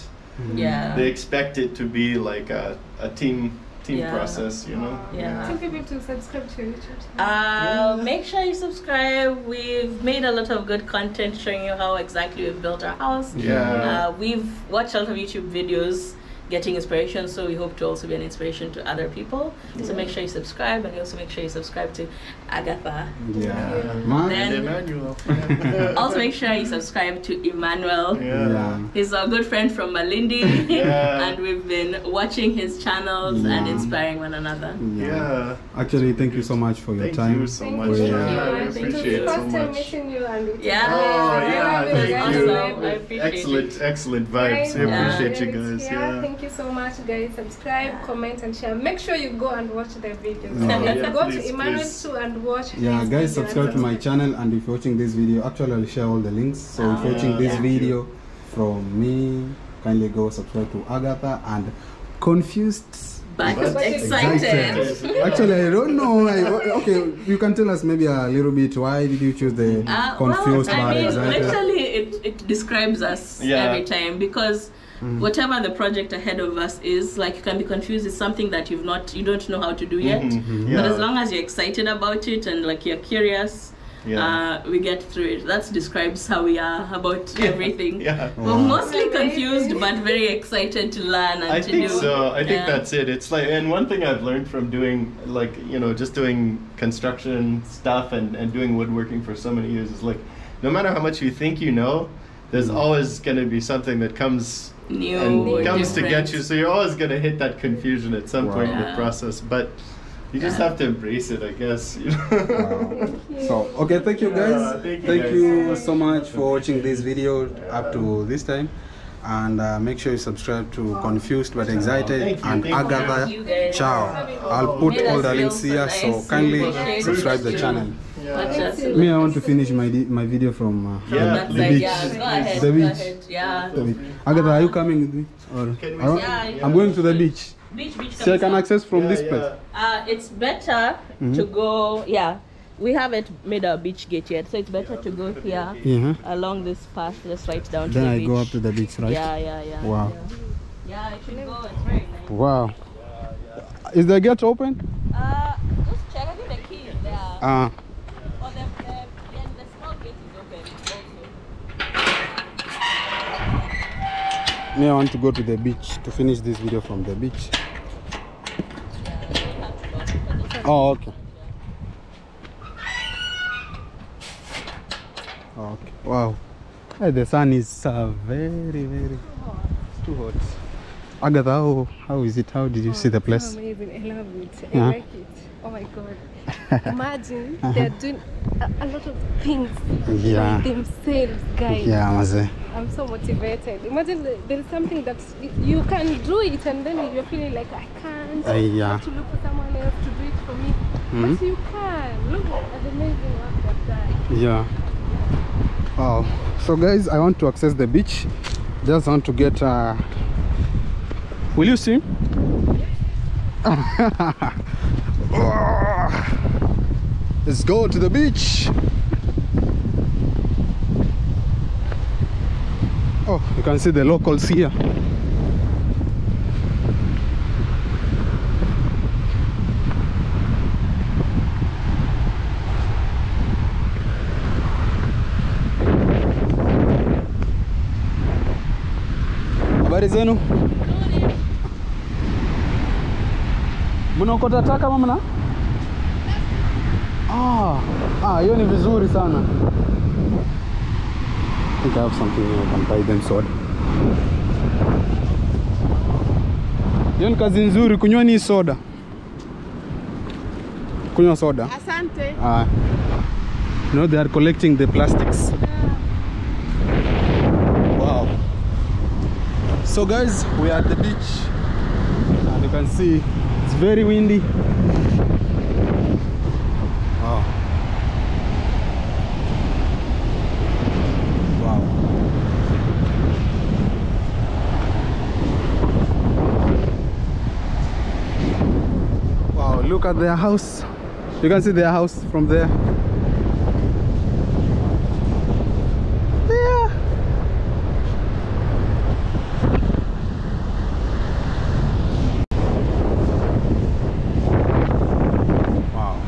yeah they expect it to be like a, a team team Yeah. process, you know. Yeah. Tell people to subscribe to your YouTube channel. Uh, make sure you subscribe. We've made a lot of good content showing you how exactly we've built our house. Yeah. Uh, we've watched a lot of YouTube videos getting inspiration, so we hope to also be an inspiration to other people. So make sure you subscribe and also make sure you subscribe to Agatha. Yeah. And Man. Then- Emmanuel. Also make sure you subscribe to Emmanuel. yeah. Yeah. He's a good friend from Malindi, Yeah. and we've been watching his channels and inspiring one another. Yeah. Actually, thank you so much for your Thank time. you so Thank you so Yeah. much. Yeah, we Thank appreciate it so First time much. meeting you and Yeah. Oh yeah, thank you. Awesome. I appreciate excellent, excellent vibes. We Guys, Yeah. appreciate you guys. yeah, Yeah. Thank you so much, guys. Subscribe, comment, and share. Make sure you go and watch the videos. Oh, and yeah, go please, to Emmanuel please. too and watch. Yeah, his guys, video subscribe to my channel, and if you're watching this video, actually, I'll share all the links. So if you're Oh, watching this yeah. video from me, kindly go subscribe to Agatha and Confused. But But excited. Actually, I don't know. I, okay, you can tell us maybe a little bit why did you choose the Uh, confused well, I mean, excited? literally, it, it describes us Yeah. every time because whatever the project ahead of us is, like you can be confused. It's something that you've not, you don't know how to do yet. Mhm, But as long as you're excited about it and like you're curious, Yeah. uh, we get through it. That describes how we are about everything. Yeah. We're mostly confused but very excited to learn and I to think do. so. I think Yeah. that's it. It's like, and one thing I've learned from doing, like, you know, just doing construction stuff and, and doing woodworking for so many years is like, no matter how much you think you know, there's always going to be something that comes new and comes to get you. So you're always going to hit that confusion at some point in the process. But you just Yeah. have to embrace it, I guess. You know? Wow. So, okay, thank you guys. Yeah, thank you guys. you so much for watching this video up to this time. And uh, make sure you subscribe to Confused but Excited Thank you, and thank. Agatha Thank you. Ciao. I'll put all the links here, so kindly subscribe the you. channel. Not just Me, I want to finish my my video from uh, Yeah, that the side. beach. Yeah, go ahead. The go beach. ahead. Yeah. The beach. Agatha, are you coming with me? Or, Can we- I want- Yeah, I'm going to the beach. Beach, beach. So I can up. access from Yeah, this yeah. place. Uh, it's better to go. Yeah, we haven't made our beach gate yet, so it's better to go here Yeah. along this path, just right down to Then the I beach. go up to the beach, right? Yeah, yeah, yeah. Wow. Yeah, yeah it should go. It's very nice. Wow. Is the gate open? Uh, just check. I think the key is there. Uh, oh, the, the, the, the small gate is open also. Me, I want to go to the beach to finish this video from the beach. Yeah, you don't have to go. You can just- Oh, okay. Okay. Wow. Hey, the sun is uh, very, very it's too hot. Agatha, how, how is it? How did you see the place? So amazing. I love it. I Yeah. like it. Oh my god. Imagine they're doing a, a lot of things Yeah. by themselves, guys. Yeah, maze. I'm so motivated. Imagine there is something that you can do it and then you're feeling like I can't. Uh, I yeah. have to look for someone else to do it for me. Mhm. But you can. Look at the amazing work they've done. Yeah. Wow. So guys, I want to access the beach. Just want to get uh Will you swim? Let's go to the beach. Oh, you can see the locals here. Habari zenu? Mnaokota taka mama na? Ah, ah, hiyo ni vizuri sana. I think I have something here I can buy them soda. Hiyo ni kazi nzuri, kunyweni soda. Kunywa soda. Asante. Ah. You know they are collecting the plastics. Wow. So guys, we are at the beach and you can see it's very windy. Their house. You can see their house from there. Yeah. Wow.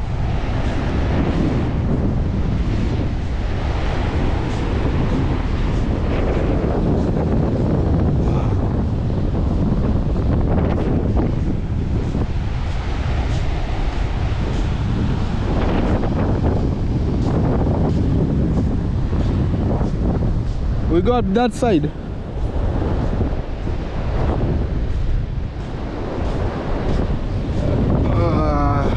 We go up that side. Uh,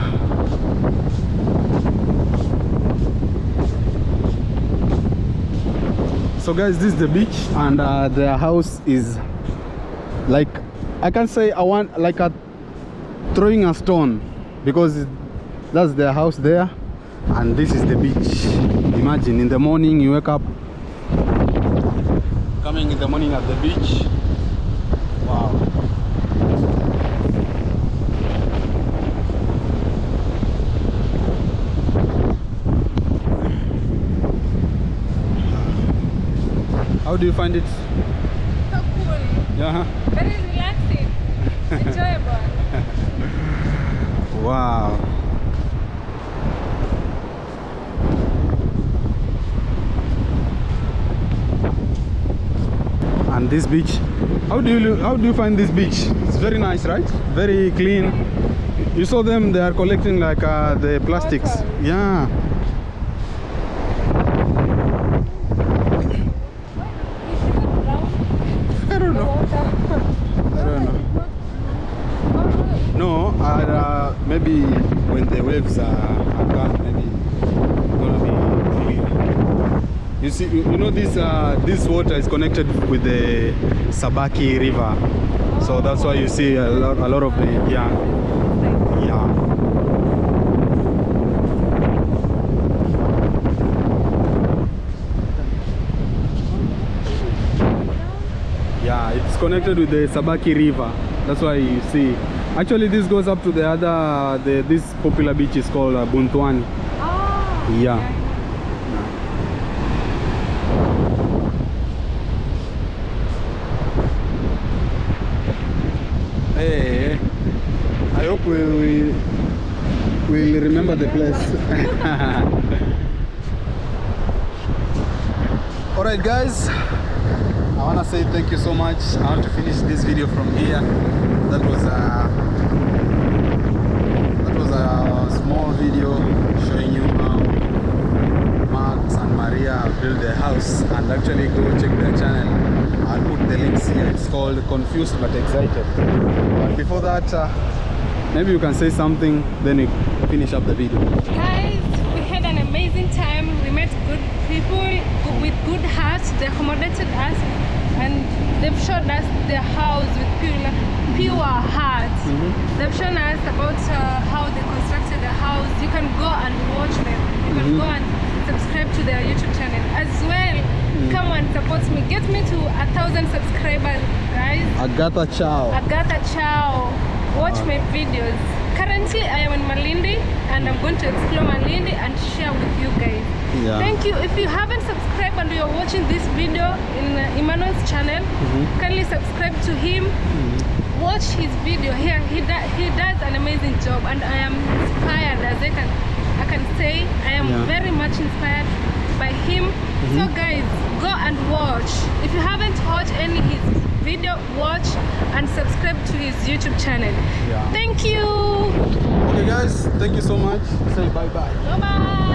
so guys, this is the beach and uh, their house is like I can say I want like a throwing a stone because that's the house there and this is the beach. Imagine in the morning you wake up the morning at the beach. Wow. How do you find it? So cool. Yeah. Very relaxing. Enjoyable. Wow. This beach, how do you how do you find this beach? It's very nice, right? Very clean. You saw them; they are collecting like uh, the plastics. Yeah. I don't know. I don't know. No, uh, uh, maybe when the waves are, are gone, maybe gonna be clear. You see, you, you know this uh, this water is connected with the Sabaki River, so that's why you see a lot, a lot of the yeah, yeah. Yeah, it's connected with the Sabaki River. That's why you see. Actually, this goes up to the other. The, this popular beach is called uh. Oh. Yeah. Hey, We will we'll remember the place. All right, guys. I want to say thank you so much. I want to finish this video from here. That was a that was a small video showing you how Max and Maria built their house and actually go check their channel. I'll put the links here. It's called Confused but Excited. But before that, uh, maybe you can say something, then we finish up the video. Guys, we had an amazing time. We met good people with good hearts. They accommodated us and they've shown us their house with pure, pure hearts. Mm-hmm. They've shown us about uh, how they constructed the house. You can go and watch them. You can mm-hmm. go and subscribe to their YouTube channel as well. Mm. Come and support me. Get me to a thousand subscribers, guys. Agatha Chao. Agatha Chao. Watch my videos. Currently, I am in Malindi and I'm going to explore Malindi and share with you guys. Yeah. Thank you. If you haven't subscribed and you're watching this video in uh, Emmanuel's channel, mm-hmm. kindly subscribe to him. Mm-hmm. Watch his video here. He, he does an amazing job and I am inspired as I can, I can say. I am Yeah. very much inspired by him. So mm-hmm. guys, go and watch. If you haven't watched any his video, watch and subscribe to his YouTube channel. Yeah. Thank you. Okay, guys, thank you so much. Say bye bye. Bye bye.